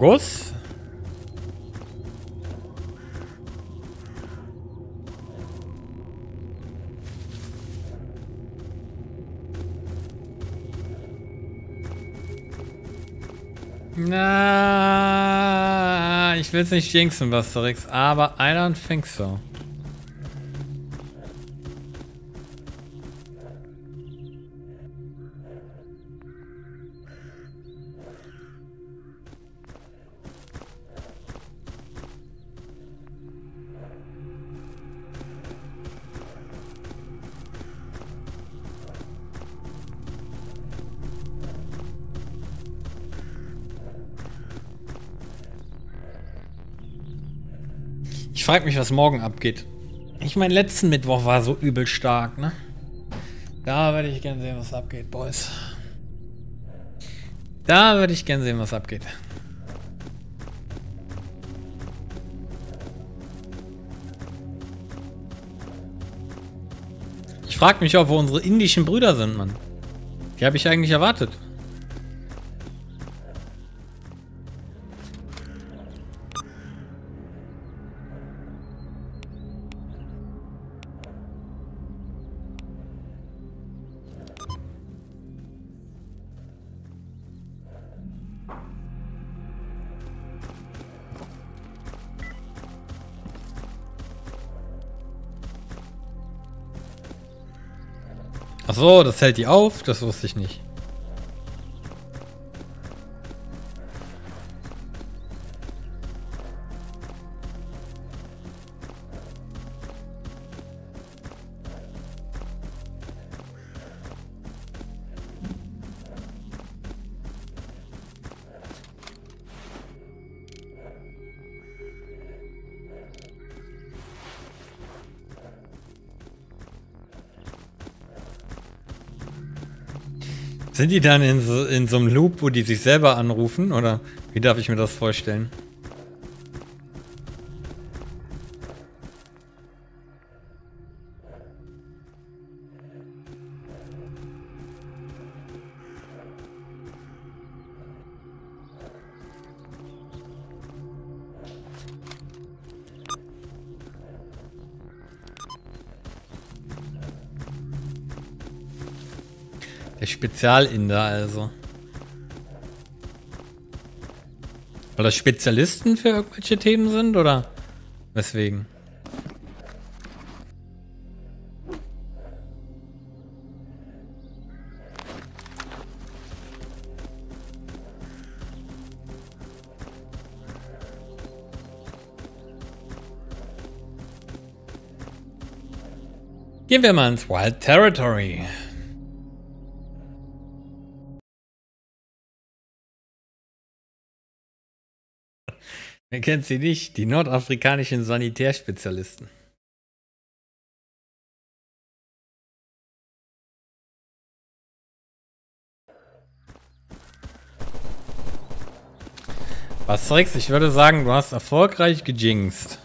Doggos? Na, ich will es nicht jinxen, Basterix, aber I don't think so. Ich frage mich, was morgen abgeht. Ich meine, letzten Mittwoch war so übel stark, ne? Da würde ich gern sehen, was abgeht, Boys. Da würde ich gern sehen, was abgeht. Ich frage mich auch, wo unsere indischen Brüder sind, Mann. Die habe ich eigentlich erwartet. So, das hält die auf? Das wusste ich nicht. Sind die dann in so, in so einem Loop, wo die sich selber anrufen? Oder wie darf ich mir das vorstellen? Spezialinder also. Weil das Spezialisten für irgendwelche Themen sind oder weswegen? Gehen wir mal ins Wild Territory. Wer kennt sie nicht? Die nordafrikanischen Sanitärspezialisten. Was Rex, ich würde sagen, du hast erfolgreich gejinxt.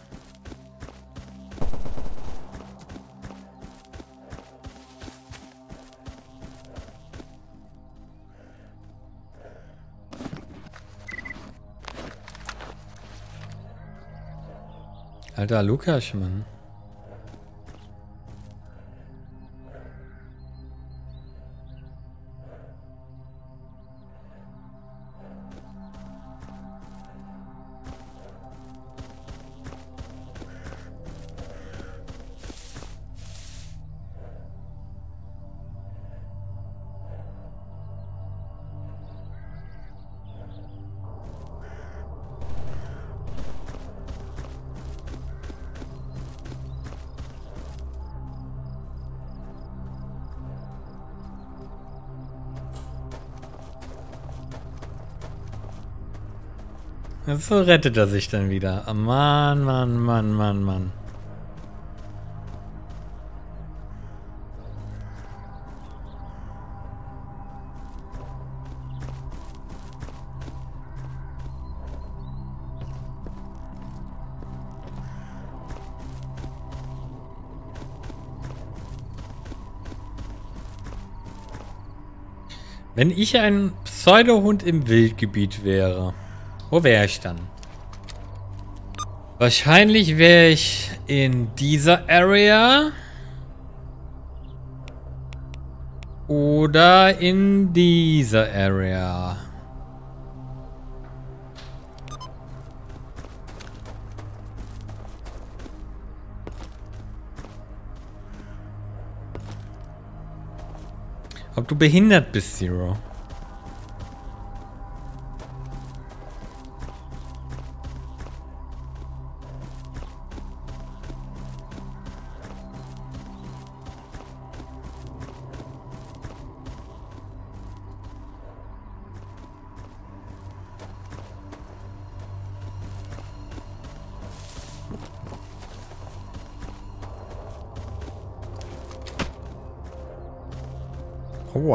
Alter Lukas, Mann. So rettet er sich dann wieder. Oh Mann, Mann, Mann, Mann, Mann. Wenn ich ein Pseudohund im Wildgebiet wäre, wo wäre ich dann? Wahrscheinlich wäre ich in dieser Area. Oder in dieser Area. Ob du behindert bist, Zero.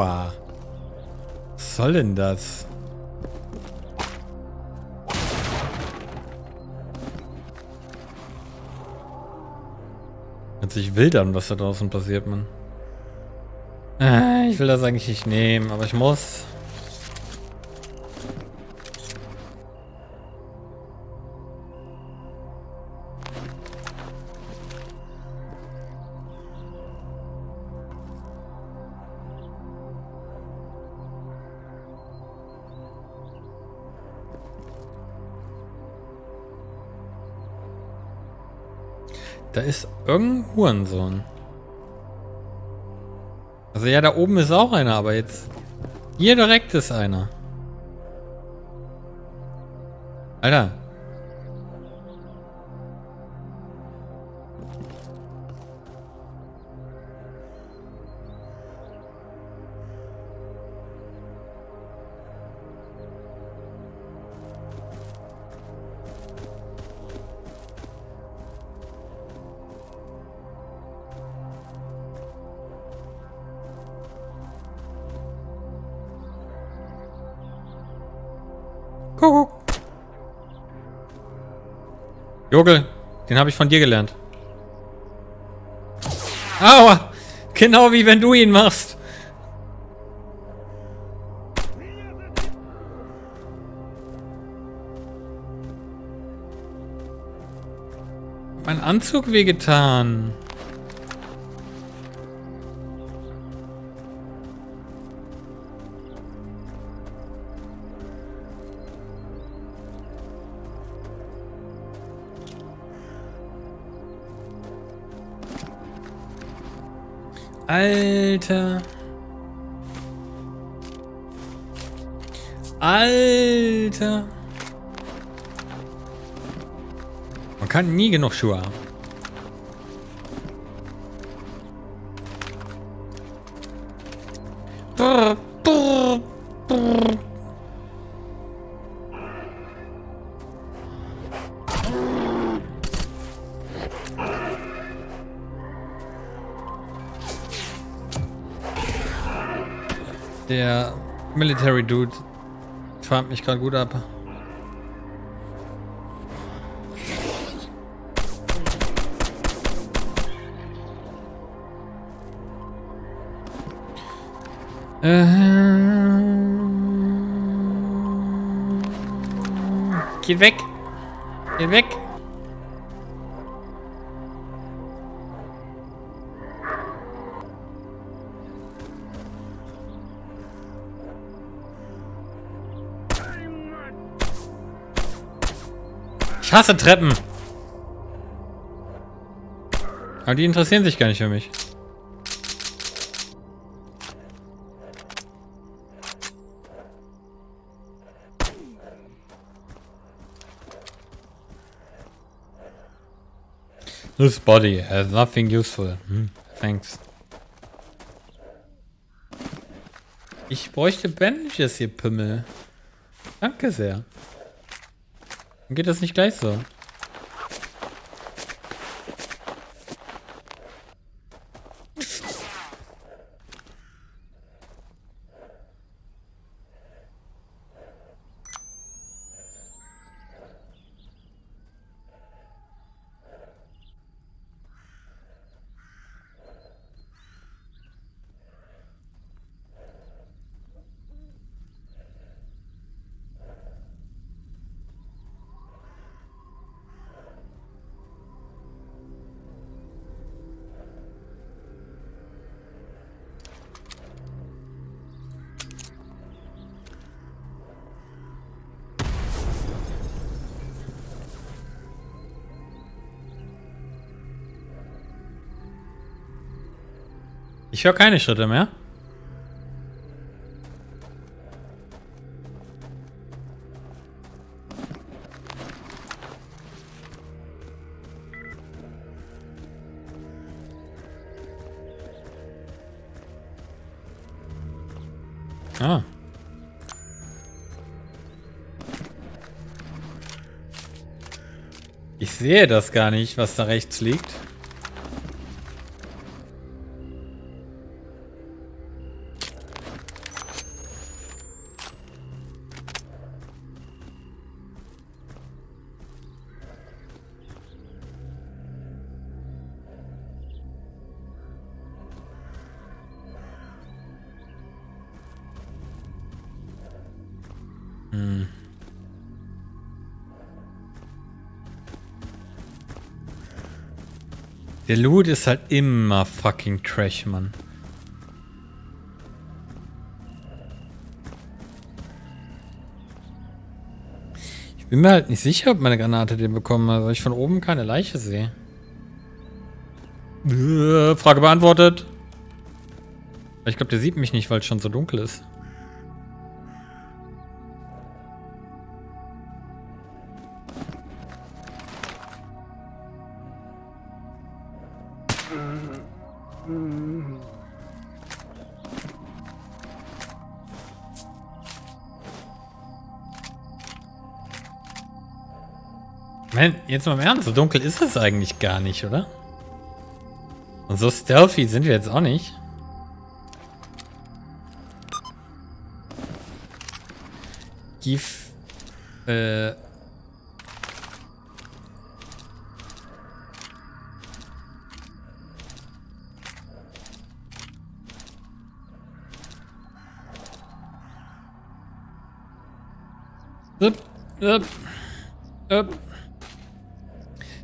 Aua. Was soll denn das? Hört sich wild an, was da draußen passiert, Mann. Äh, ich will das eigentlich nicht nehmen, aber ich muss. Ist irgendein Hurensohn. Also ja, da oben ist auch einer, aber jetzt... Hier direkt ist einer. Alter. Jogel, den habe ich von dir gelernt. Aua! Genau wie wenn du ihn machst. Mein Anzug wehgetan. Alter. Alter. Man kann nie genug Schuhe haben. Military Dude farmt mich gerade gut ab. Äh, Geht weg. Geht weg. Hasse Treppen. Aber die interessieren sich gar nicht für mich. This body has nothing useful. Hm, thanks. Ich bräuchte Bandages, ihr Pimmel. Danke sehr. Geht das nicht gleich so. Ich höre keine Schritte mehr. Ah. Ich sehe das gar nicht, was da rechts liegt. Der Loot ist halt immer fucking Trash, Mann. Ich bin mir halt nicht sicher, ob meine Granate den bekommen hat, weil ich von oben keine Leiche sehe. Äh, Frage beantwortet. Ich glaube, der sieht mich nicht, weil es schon so dunkel ist. Jetzt mal im Ernst, so dunkel ist es eigentlich gar nicht, oder? Und so stealthy sind wir jetzt auch nicht. Gif. Äh. Upp, upp, upp.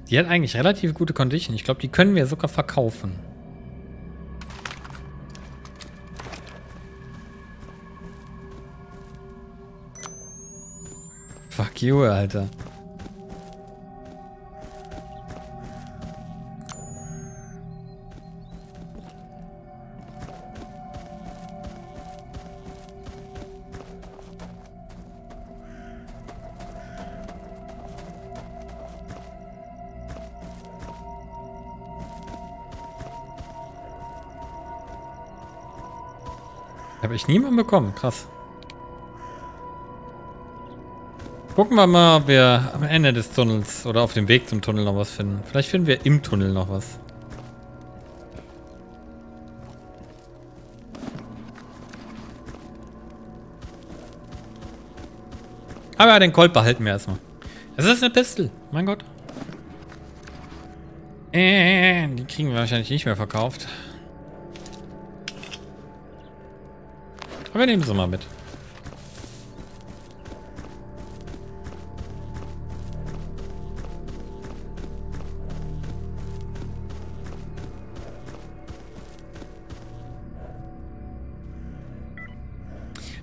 Die hat eigentlich relativ gute Condition. Ich glaube, die können wir sogar verkaufen. Fuck you, Alter. Ich niemanden bekommen. Krass. Gucken wir mal, ob wir am Ende des Tunnels oder auf dem Weg zum Tunnel noch was finden. Vielleicht finden wir im Tunnel noch was. Aber den Colt behalten wir erstmal. Es ist eine Pistole. Mein Gott. Äh, die kriegen wir wahrscheinlich nicht mehr verkauft. Aber wir nehmen sie mal mit.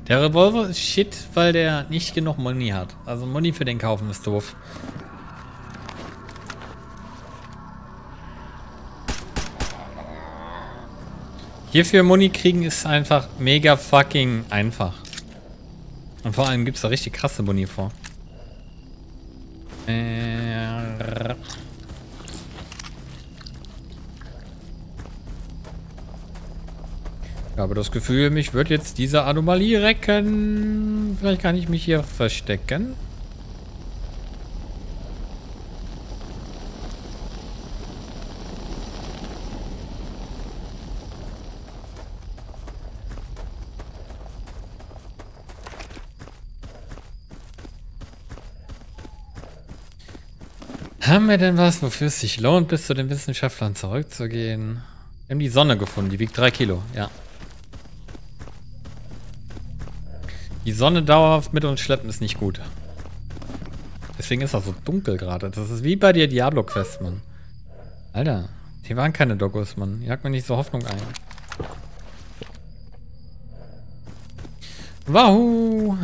Der Revolver ist shit, weil der nicht genug Money hat. Also Money für den kaufen ist doof. Hierfür Money kriegen ist einfach mega fucking einfach. Und vor allem gibt es da richtig krasse Money vor. Äh, ich habe das Gefühl, mich wird jetzt diese Anomalie recken. Vielleicht kann ich mich hier verstecken. Haben wir denn was, wofür es sich lohnt, bis zu den Wissenschaftlern zurückzugehen? Wir haben die Sonne gefunden, die wiegt drei Kilo, ja. Die Sonne dauerhaft mit uns schleppen ist nicht gut. Deswegen ist das so dunkel gerade. Das ist wie bei dir Diablo-Quest, Mann. Alter, hier waren keine Doggos, Mann. Jagt mir nicht so Hoffnung ein. Wahoo!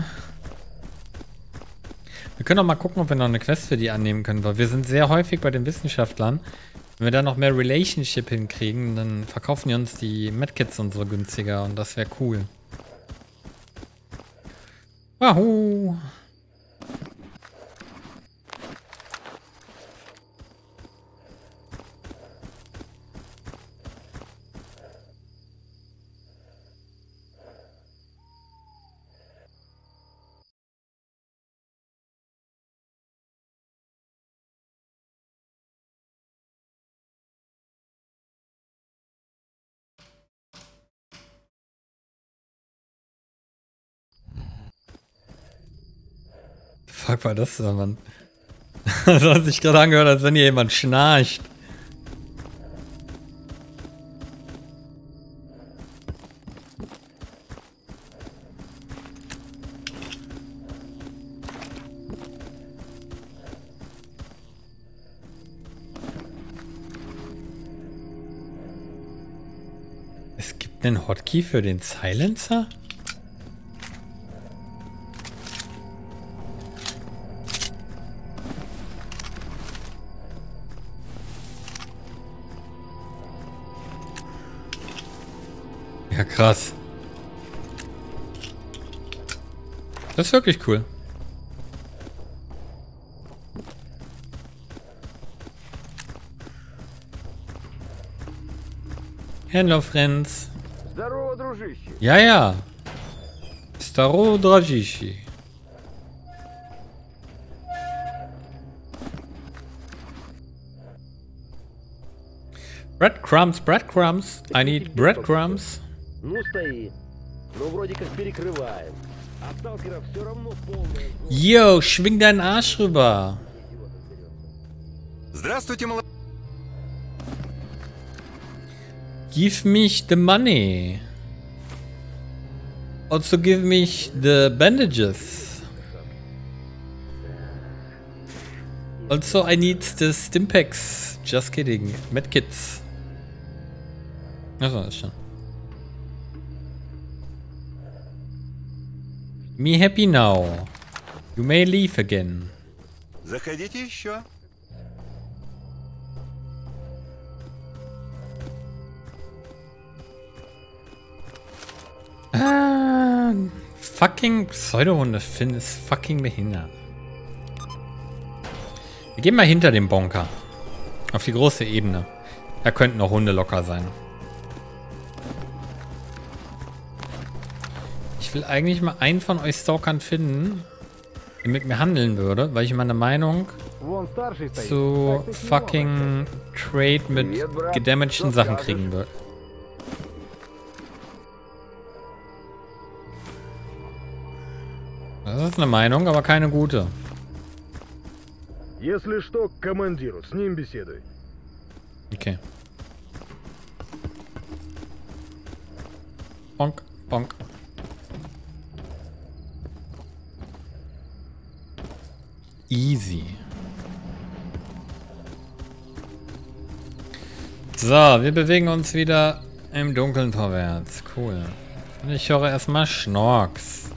Wir können auch mal gucken, ob wir noch eine Quest für die annehmen können, weil wir sind sehr häufig bei den Wissenschaftlern. Wenn wir da noch mehr Relationship hinkriegen, dann verkaufen die uns die Medkits und so günstiger und das wäre cool. Wahoo! fuck war das da, Mann? Das hat sich gerade angehört, als wenn hier jemand schnarcht. Es gibt einen Hotkey für den Silencer? krass. Das ist wirklich cool. Hello, friends. Ja, ja. Staro Dragishi. Breadcrumbs, breadcrumbs. I need breadcrumbs. Ну стоит. Ну вроде как перекрываем. А сталкеров все равно полная зона. Yo, schwing deinen Arsch rüber. Здравствуйте, молодой. Give mich the money. Also give mich the bandages. Also I need the stimpaks. Just kidding. Medkits. Achso, ist schon. Me happy now. You may leave again. Заходите еще. Ah, fucking Pseudohunde Finn ist fucking behindert. Wir gehen mal hinter dem Bonker. Auf die große Ebene. Da könnten noch Hunde locker sein. Ich will eigentlich mal einen von euch Stalkern finden, der mit mir handeln würde, weil ich meine Meinung Вон старший стоит. zu Так-то с ним fucking Trade mit Привет, брат. gedamagten Was Sachen skажешь? kriegen würde. Das ist eine Meinung, aber keine gute. Если что, к командиру, с ним беседуй. Okay. Bonk, bonk. Easy. So, wir bewegen uns wieder im Dunkeln vorwärts. Cool. Und ich höre erstmal Schnorks.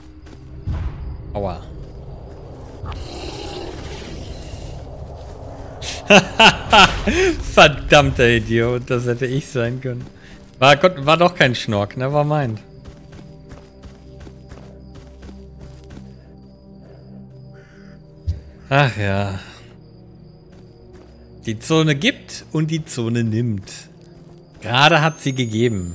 Aua. Verdammter Idiot, das hätte ich sein können. War, war doch kein Schnork, never mind. Ach ja. Die Zone gibt und die Zone nimmt. Gerade hat sie gegeben.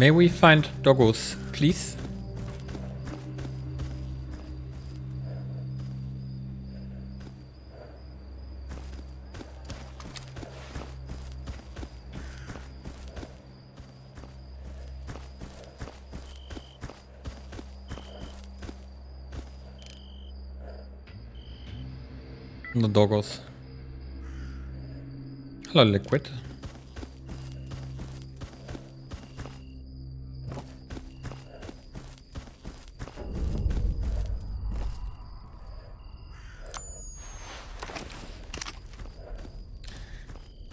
May we find doggos, please? No doggos. Hello, liquid.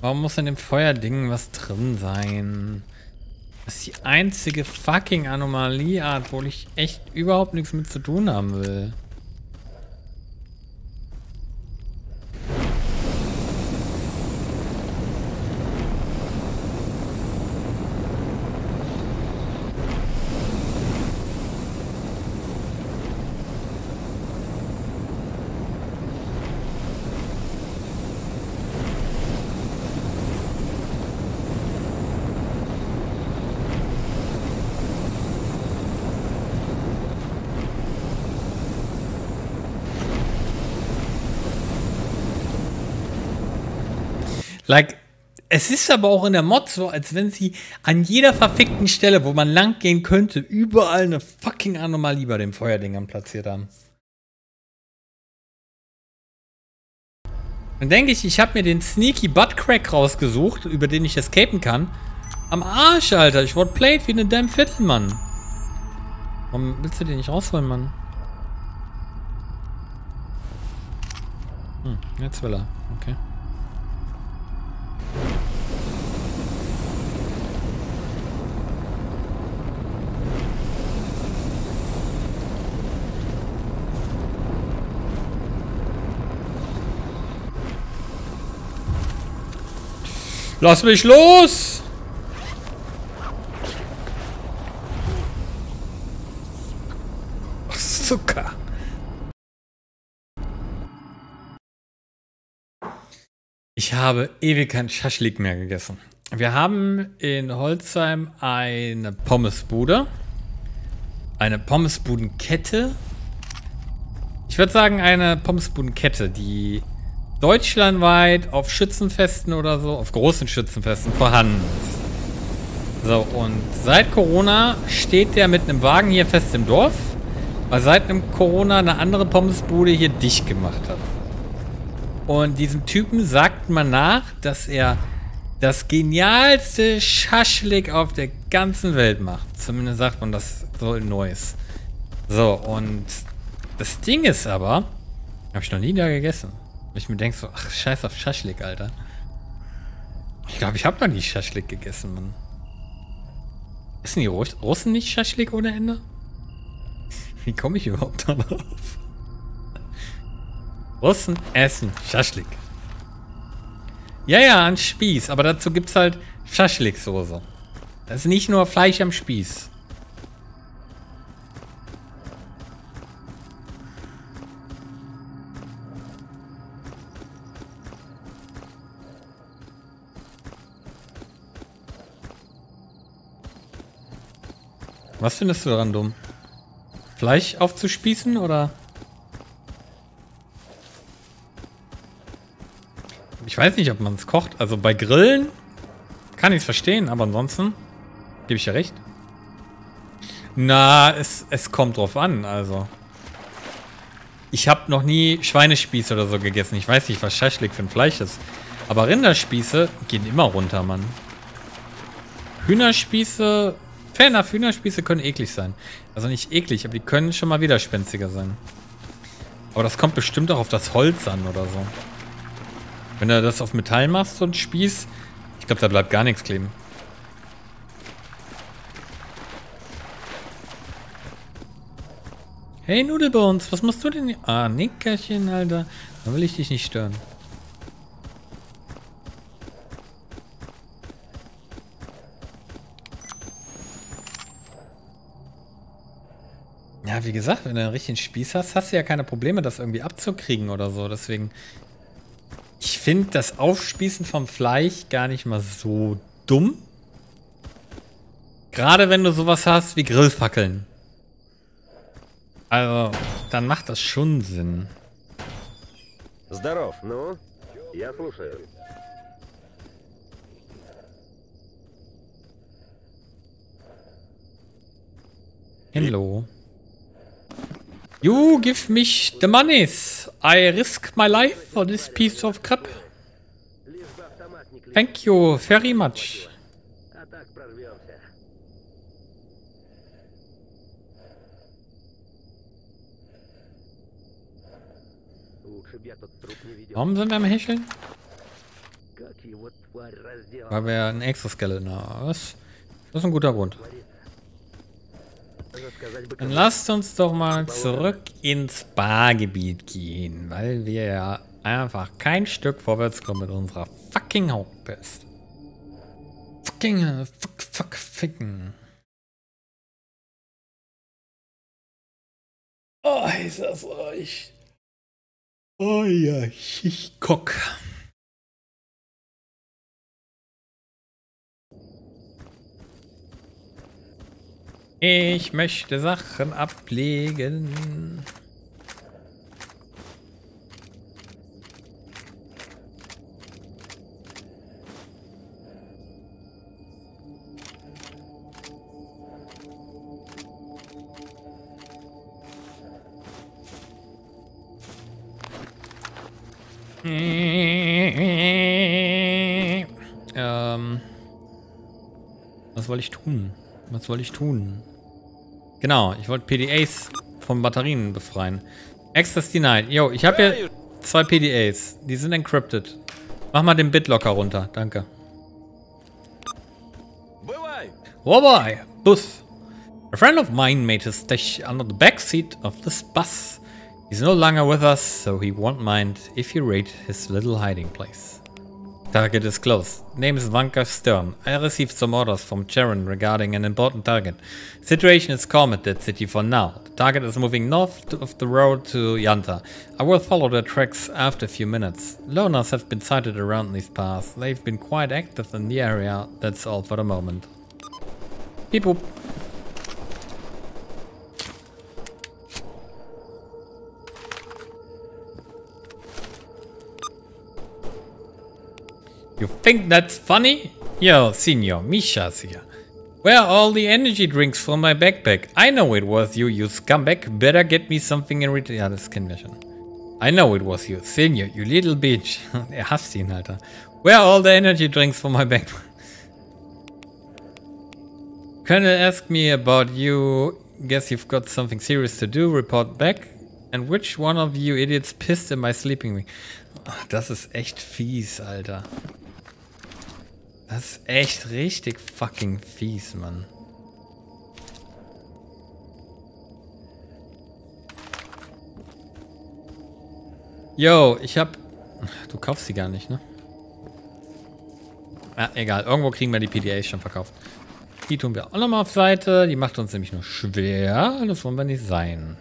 Warum muss in dem Feuerding was drin sein? Das ist die einzige fucking Anomalieart, wo ich echt überhaupt nichts mit zu tun haben will. Like, Es ist aber auch in der Mod so, als wenn sie an jeder verfickten Stelle, wo man lang gehen könnte, überall eine fucking Anomalie bei den Feuerdingern platziert haben. Dann denke ich, ich habe mir den Sneaky Buttcrack rausgesucht, über den ich escapen kann. Am Arsch, Alter. Ich wurde played wie eine damn Viertel, Mann. Warum willst du den nicht rausholen, Mann? Hm, jetzt will er. Okay. Lass mich los! Zucker. Ich habe ewig kein Schaschlik mehr gegessen. Wir haben in Holzheim eine Pommesbude. Eine Pommesbudenkette. Ich würde sagen, eine Pommesbudenkette, die deutschlandweit auf Schützenfesten oder so, auf großen Schützenfesten vorhanden ist. So, und seit Corona steht der mit einem Wagen hier fest im Dorf, weil seit einem Corona eine andere Pommesbude hier dicht gemacht hat. Und diesem Typen sagt man nach, dass er das genialste Schaschlik auf der ganzen Welt macht. Zumindest sagt man das so in Neues. So, und das Ding ist aber, habe ich noch nie da gegessen. Und ich mir denke so, ach, scheiß auf Schaschlik, Alter. Ich glaube, ich habe noch nie Schaschlik gegessen, Mann. Essen die Russ Russen nicht Schaschlik ohne Ende? Wie komme ich überhaupt darauf? Russen essen Schaschlik. Ja, ja, ein Spieß. Aber dazu gibt es halt Schaschliksoße. Das ist nicht nur Fleisch am Spieß. Was findest du daran dumm? Fleisch aufzuspießen oder? Ich weiß nicht, ob man es kocht. Also bei Grillen kann ich es verstehen, aber ansonsten gebe ich ja recht. Na, es, es kommt drauf an, also. Ich habe noch nie Schweinespieße oder so gegessen. Ich weiß nicht, was Schaschlik für ein Fleisch ist. Aber Rinderspieße gehen immer runter, Mann. Hühnerspieße Enough, Hühnerspieße können eklig sein. Also nicht eklig, aber die können schon mal widerspenstiger sein. Aber das kommt bestimmt auch auf das Holz an oder so. Wenn du das auf Metall machst, so ein Spieß, ich glaube, da bleibt gar nichts kleben. Hey Nudelbones, was machst du denn hier? Ah, Nickerchen, Alter. Da will ich dich nicht stören. Ja, wie gesagt, wenn du einen richtigen Spieß hast, hast du ja keine Probleme, das irgendwie abzukriegen oder so. Deswegen, ich finde das Aufspießen vom Fleisch gar nicht mal so dumm. Gerade wenn du sowas hast wie Grillfackeln. Also, dann macht das schon Sinn. Здоров, ну? Я слушаю. Hello. You give me the monies. I risk my life for this piece of crap. Thank you very much. Warum sind wir am Hecheln? Weil wir ein Exoskeleton haben. Das ist ein guter Grund. Dann lasst uns doch mal zurück ins Bargebiet gehen, weil wir ja einfach kein Stück vorwärts kommen mit unserer fucking Hauptpest. Fucking, fuck, fuck, ficken. Oh, ist das euch. Oh ja, ich, ich guck. Ich möchte Sachen ablegen. Ähm, was wollte ich tun? Was wollte ich tun? Genau, ich wollte PDAs von Batterien befreien. Access denied. Yo, ich habe hier zwei PDAs. Die sind encrypted. Mach mal den BitLocker runter. Danke. Wobei, Bus. A friend of mine made his stash under the back seat of this bus. He's no longer with us, so he won't mind if you raid his little hiding place. Target is close. Name is Vanka Stern. I received some orders from Sharon regarding an important target. Situation is calm at that city for now. The target is moving north of the road to Yanta. I will follow their tracks after a few minutes. Loners have been sighted around these paths. They've been quite active in the area. That's all for the moment. Beep boop. You think that's funny? Yo, Senior, Misha's here. Where are all the energy drinks from my backpack? I know it was you, you scumbag. Better get me something in return. Das kennen. I know it was you. Senior, you little bitch. er hasst ihn, Alter. Where are all the energy drinks from my backpack? Colonel asked me about you. Guess you've got something serious to do. Report back. And which one of you idiots pissed in my sleeping bag? Das ist echt fies, Alter. Das ist echt richtig fucking fies, Mann. Yo, ich hab... Du kaufst sie gar nicht, ne? Ah, egal. Irgendwo kriegen wir die PDAs schon verkauft. Die tun wir auch nochmal auf Seite. Die macht uns nämlich nur schwer. Das wollen wir nicht sein.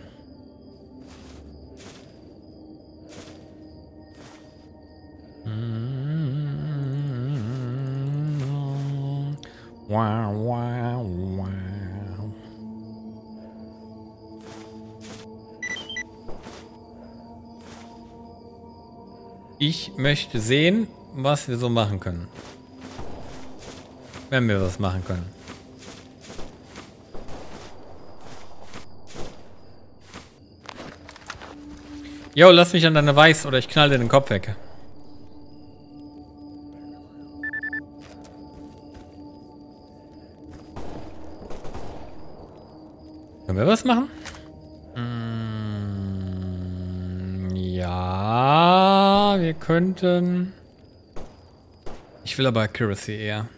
Wow, wow, wow. Ich möchte sehen, was wir so machen können. Wenn wir was machen können. Jo, lass mich an deine Weiß oder ich knall dir den Kopf weg. Können wir was machen? Mm, ja, wir könnten... Ich will aber Accuracy eher.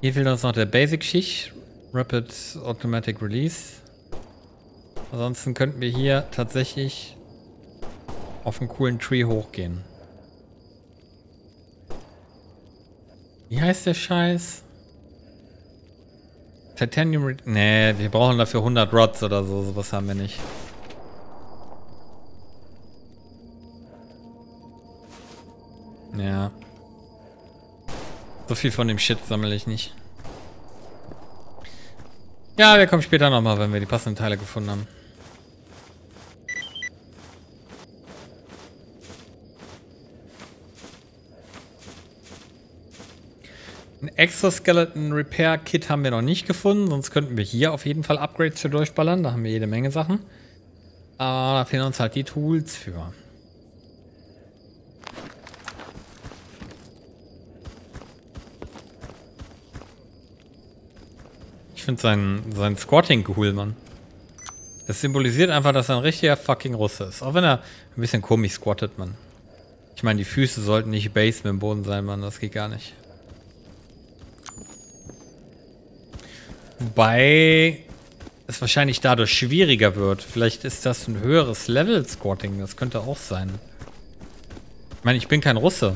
Hier fehlt uns noch der Basic-Schicht. Rapid Automatic Release. Ansonsten könnten wir hier tatsächlich auf einen coolen Tree hochgehen. Wie heißt der Scheiß? Titanium... Nee, wir brauchen dafür 100 Rods oder so. Sowas haben wir nicht. Ja. So viel von dem Shit sammle ich nicht. Ja, wir kommen später nochmal, wenn wir die passenden Teile gefunden haben. Exoskeleton Repair Kit haben wir noch nicht gefunden, sonst könnten wir hier auf jeden Fall Upgrades für durchballern. Da haben wir jede Menge Sachen. Aber da fehlen uns halt die Tools für. Ich finde sein, sein Squatting cool, Mann. Das symbolisiert einfach, dass er ein richtiger fucking Russe ist. Auch wenn er ein bisschen komisch squattet, Mann. Ich meine, die Füße sollten nicht base mit dem Boden sein, Mann. Das geht gar nicht. Wobei es wahrscheinlich dadurch schwieriger wird. Vielleicht ist das ein höheres Level Squatting. Das könnte auch sein. Ich meine, ich bin kein Russe.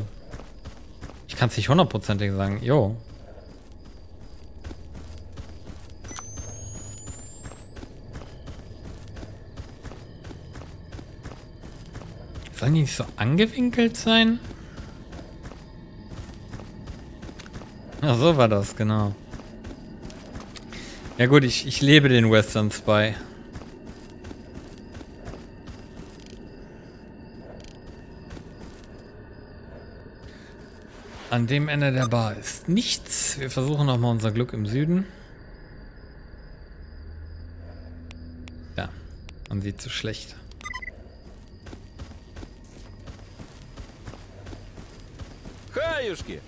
Ich kann es nicht hundertprozentig sagen. Jo. Sollen die nicht so angewinkelt sein? Ach, so war das, genau. Ja gut, ich, ich lebe den Western Spy. An dem Ende der Bar ist nichts. Wir versuchen nochmal unser Glück im Süden. Ja, man sieht so schlecht. Хаюшки!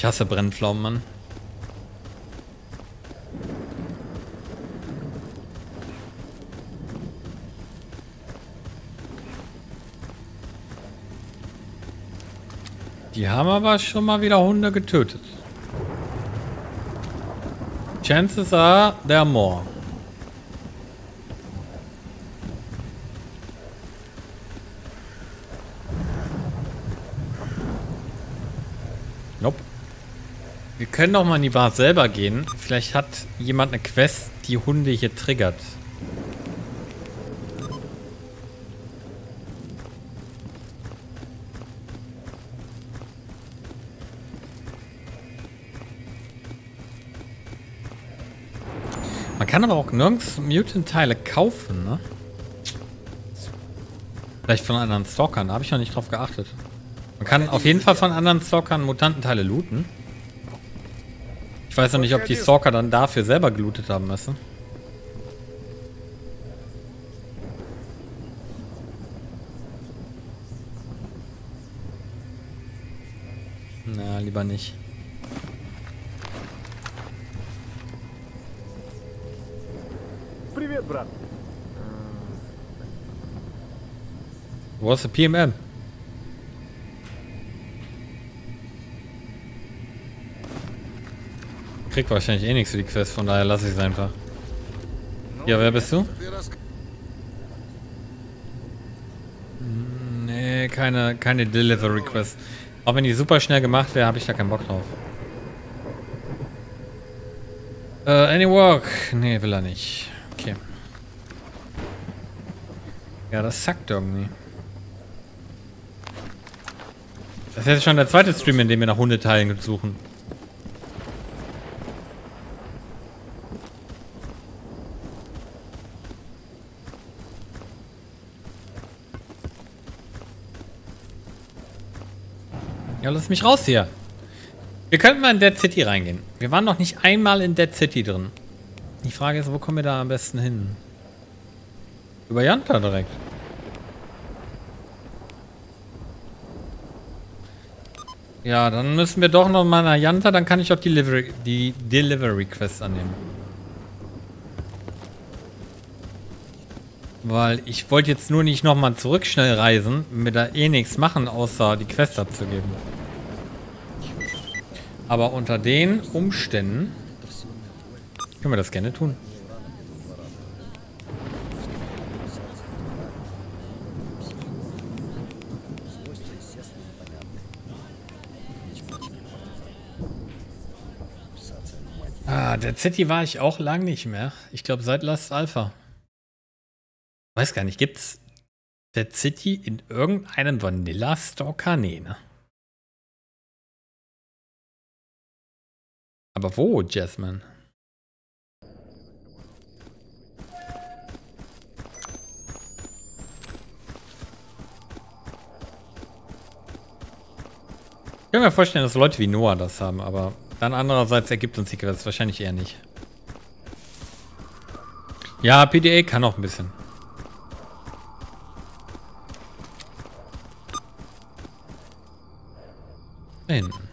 Ich hasse Brennpflaumen, Mann. Die haben aber schon mal wieder Hunde getötet. Chances are there are more. Nope. Wir können doch mal in die Bar selber gehen. Vielleicht hat jemand eine Quest, die Hunde hier triggert. Man kann aber auch nirgends Mutant-Teile kaufen, ne? Vielleicht von anderen Stalkern, da habe ich noch nicht drauf geachtet. Man kann auf jeden Fall von anderen Stalkern Mutantenteile looten. Ich weiß noch nicht, ob die Stalker dann dafür selber gelootet haben müssen. Na, lieber nicht. Привет, брат. Wo ist der PMM? Krieg wahrscheinlich eh nichts für die Quest, von daher lasse ich es einfach. Ja, wer bist du? Hm, Nee, keine, keine Delivery Quest. Auch wenn die super schnell gemacht wäre, habe ich da keinen Bock drauf. Äh, any work? Nee, will er nicht. Okay. Ja, das sackt irgendwie. Das ist jetzt schon der zweite Stream, in dem wir nach Hundeteilen suchen. Lass mich raus hier. Wir könnten mal in Dead City reingehen. Wir waren noch nicht einmal in Dead City drin. Die Frage ist, wo kommen wir da am besten hin? Über Janta direkt. Ja, dann müssen wir doch noch mal nach Janta, dann kann ich auch die Delivery, die Delivery Quest annehmen. Weil ich wollte jetzt nur nicht nochmal zurück schnell reisen, wir da eh nichts machen, außer die Quest abzugeben. Aber unter den Umständen können wir das gerne tun. Ah, der City war ich auch lang nicht mehr. Ich glaube seit Last Alpha. Weiß gar nicht, gibt's der City in irgendeinem Vanilla Stalker? Nee, ne? Aber wo, Jasmine? Ich kann mir vorstellen, dass Leute wie Noah das haben, aber dann andererseits ergibt uns die Quest wahrscheinlich eher nicht. Ja, PDA kann auch ein bisschen. Da hinten.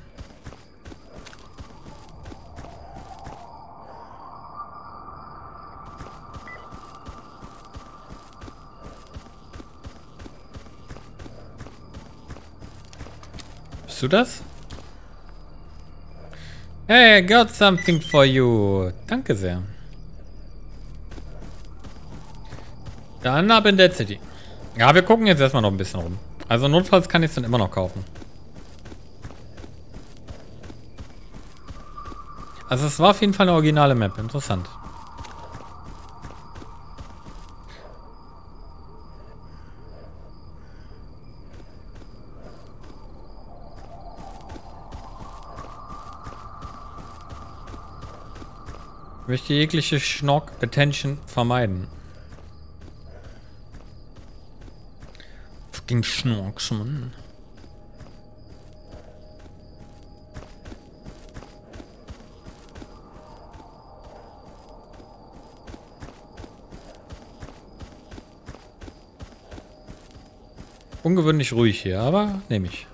Du das? Hey, I got something for you. Danke sehr. Dann ab in Dead City. Ja, wir gucken jetzt erstmal noch ein bisschen rum. Also notfalls kann ich es dann immer noch kaufen. Also es war auf jeden Fall eine originale Map. Interessant. Möchte jegliche Schnock-Attention vermeiden. Fucking Schnorks, Mann. Ungewöhnlich ruhig hier, aber nehme ich.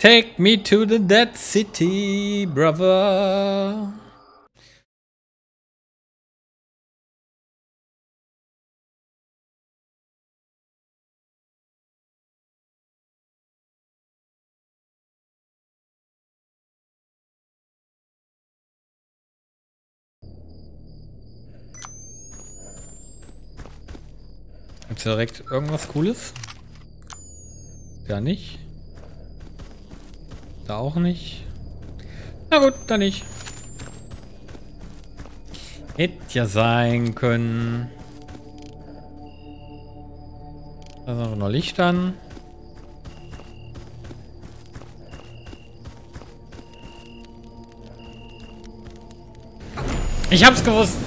Take me to the dead city, brother. Gibt's direkt irgendwas Cooles? Gar nicht. Da auch nicht. Na gut, dann nicht. Hätte ja sein können. Da sind noch Licht an. Ich hab's gewusst.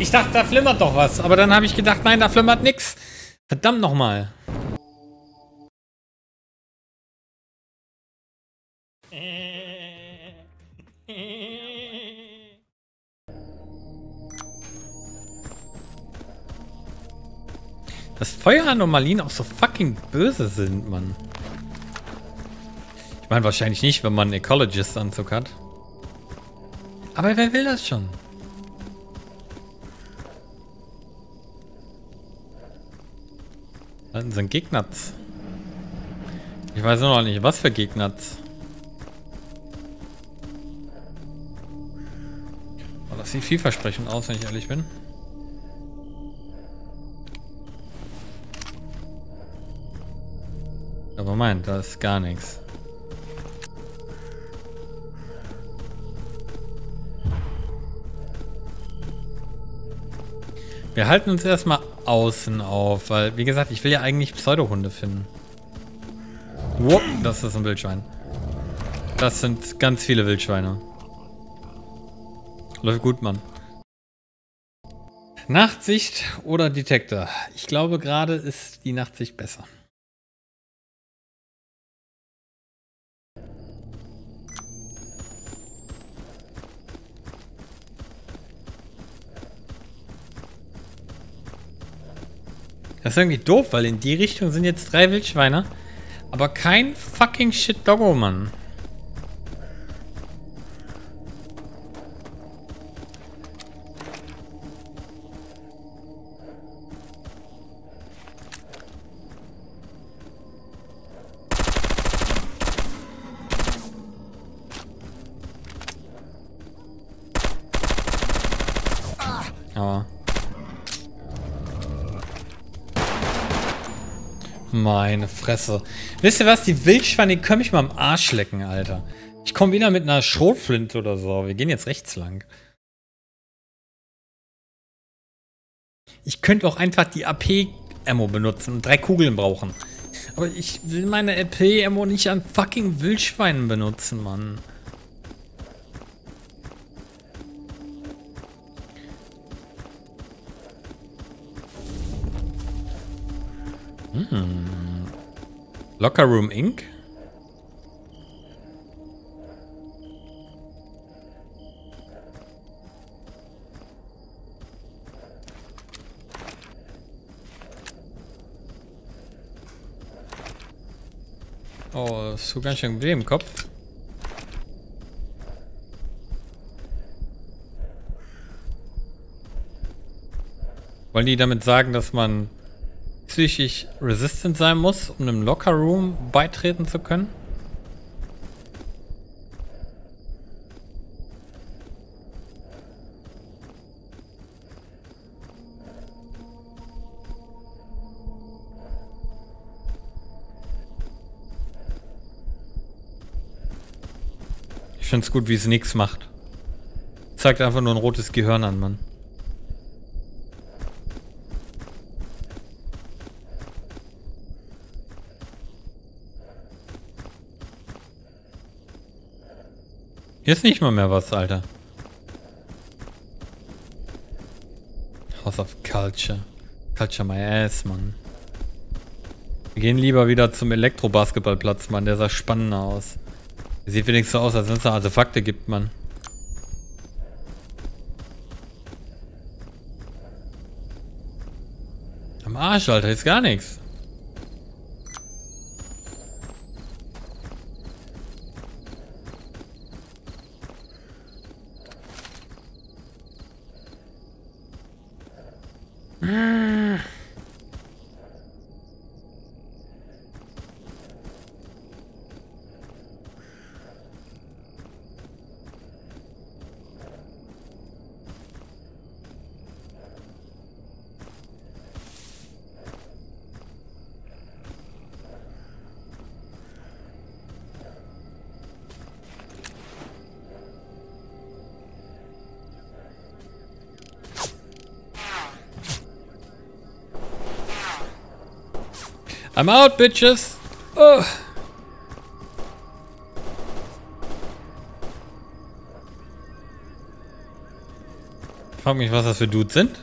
Ich dachte, da flimmert doch was. Aber dann habe ich gedacht, nein, da flimmert nix. Verdammt nochmal. Feueranomalien auch so fucking böse sind, Mann. Ich meine wahrscheinlich nicht, wenn man einen Ecologist-Anzug hat. Aber wer will das schon? Da sind Gegners. Ich weiß noch nicht, was für Gegners. Oh, das sieht vielversprechend aus, wenn ich ehrlich bin. Meint, da ist gar nichts. Wir halten uns erstmal außen auf, weil, wie gesagt, ich will ja eigentlich Pseudohunde finden. Wow, das ist ein Wildschwein. Das sind ganz viele Wildschweine. Läuft gut, Mann. Nachtsicht oder Detektor? Ich glaube, gerade ist die Nachtsicht besser. Das ist irgendwie doof, weil in die Richtung sind jetzt drei Wildschweine. Aber kein fucking Shit Doggo, Mann. Meine Fresse. Wisst ihr was? Die Wildschweine die können mich mal am Arsch lecken, Alter. Ich komme wieder mit einer Schrotflinte oder so. Wir gehen jetzt rechts lang. Ich könnte auch einfach die AP-Ammo benutzen und drei Kugeln brauchen. Aber ich will meine AP-Ammo nicht an fucking Wildschweinen benutzen, Mann. Hm. Locker Room Inc. Oh, das ist so ganz schön weh im Kopf. Wollen die damit sagen, dass man psychisch resistant sein muss, um einem Locker Room beitreten zu können? Ich find's gut, wie es nichts macht. Zeigt einfach nur ein rotes Gehirn an, Mann. Hier ist nicht mal mehr was, Alter. House of Culture. Culture my ass, Mann. Wir gehen lieber wieder zum Elektrobasketballplatz, Mann. Der sah spannender aus. Sieht wenigstens so aus, als wenn es da Artefakte gibt, Mann. Am Arsch, Alter, ist gar nichts. Ah. I'm out, bitches. Oh. Frag mich, was das für Dudes sind.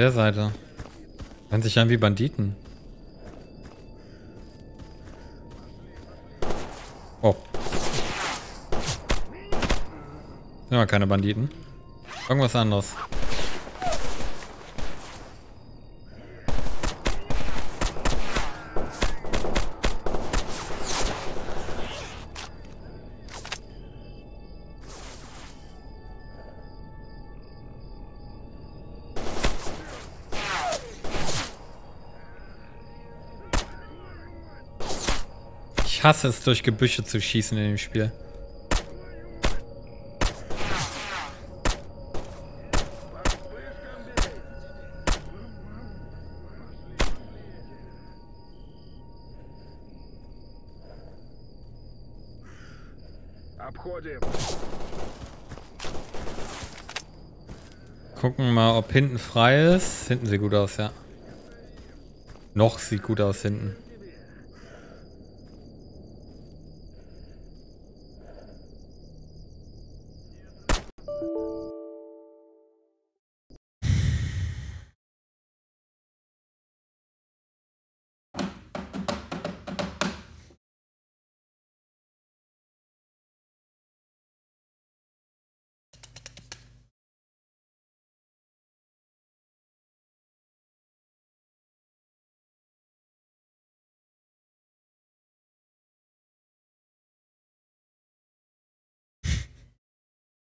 Der Seite. Hören sich an wie Banditen. Oh. Sind aber keine Banditen. Irgendwas anderes. Ich hasse es, durch Gebüsche zu schießen in dem Spiel. Gucken mal, ob hinten frei ist. Hinten sieht gut aus, ja. Noch sieht gut aus hinten.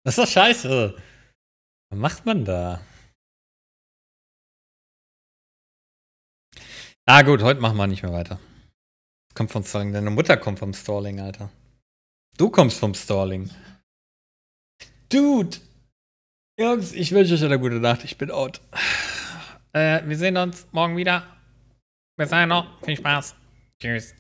Das ist doch scheiße. Was macht man da? Ah gut, heute machen wir nicht mehr weiter. Kommt vom Stalling. Deine Mutter kommt vom Stalling, Alter. Du kommst vom Stalling. Dude! Jungs, ich wünsche euch eine gute Nacht. Ich bin out. Äh, wir sehen uns morgen wieder. Bis dahin noch. Viel Spaß. Tschüss.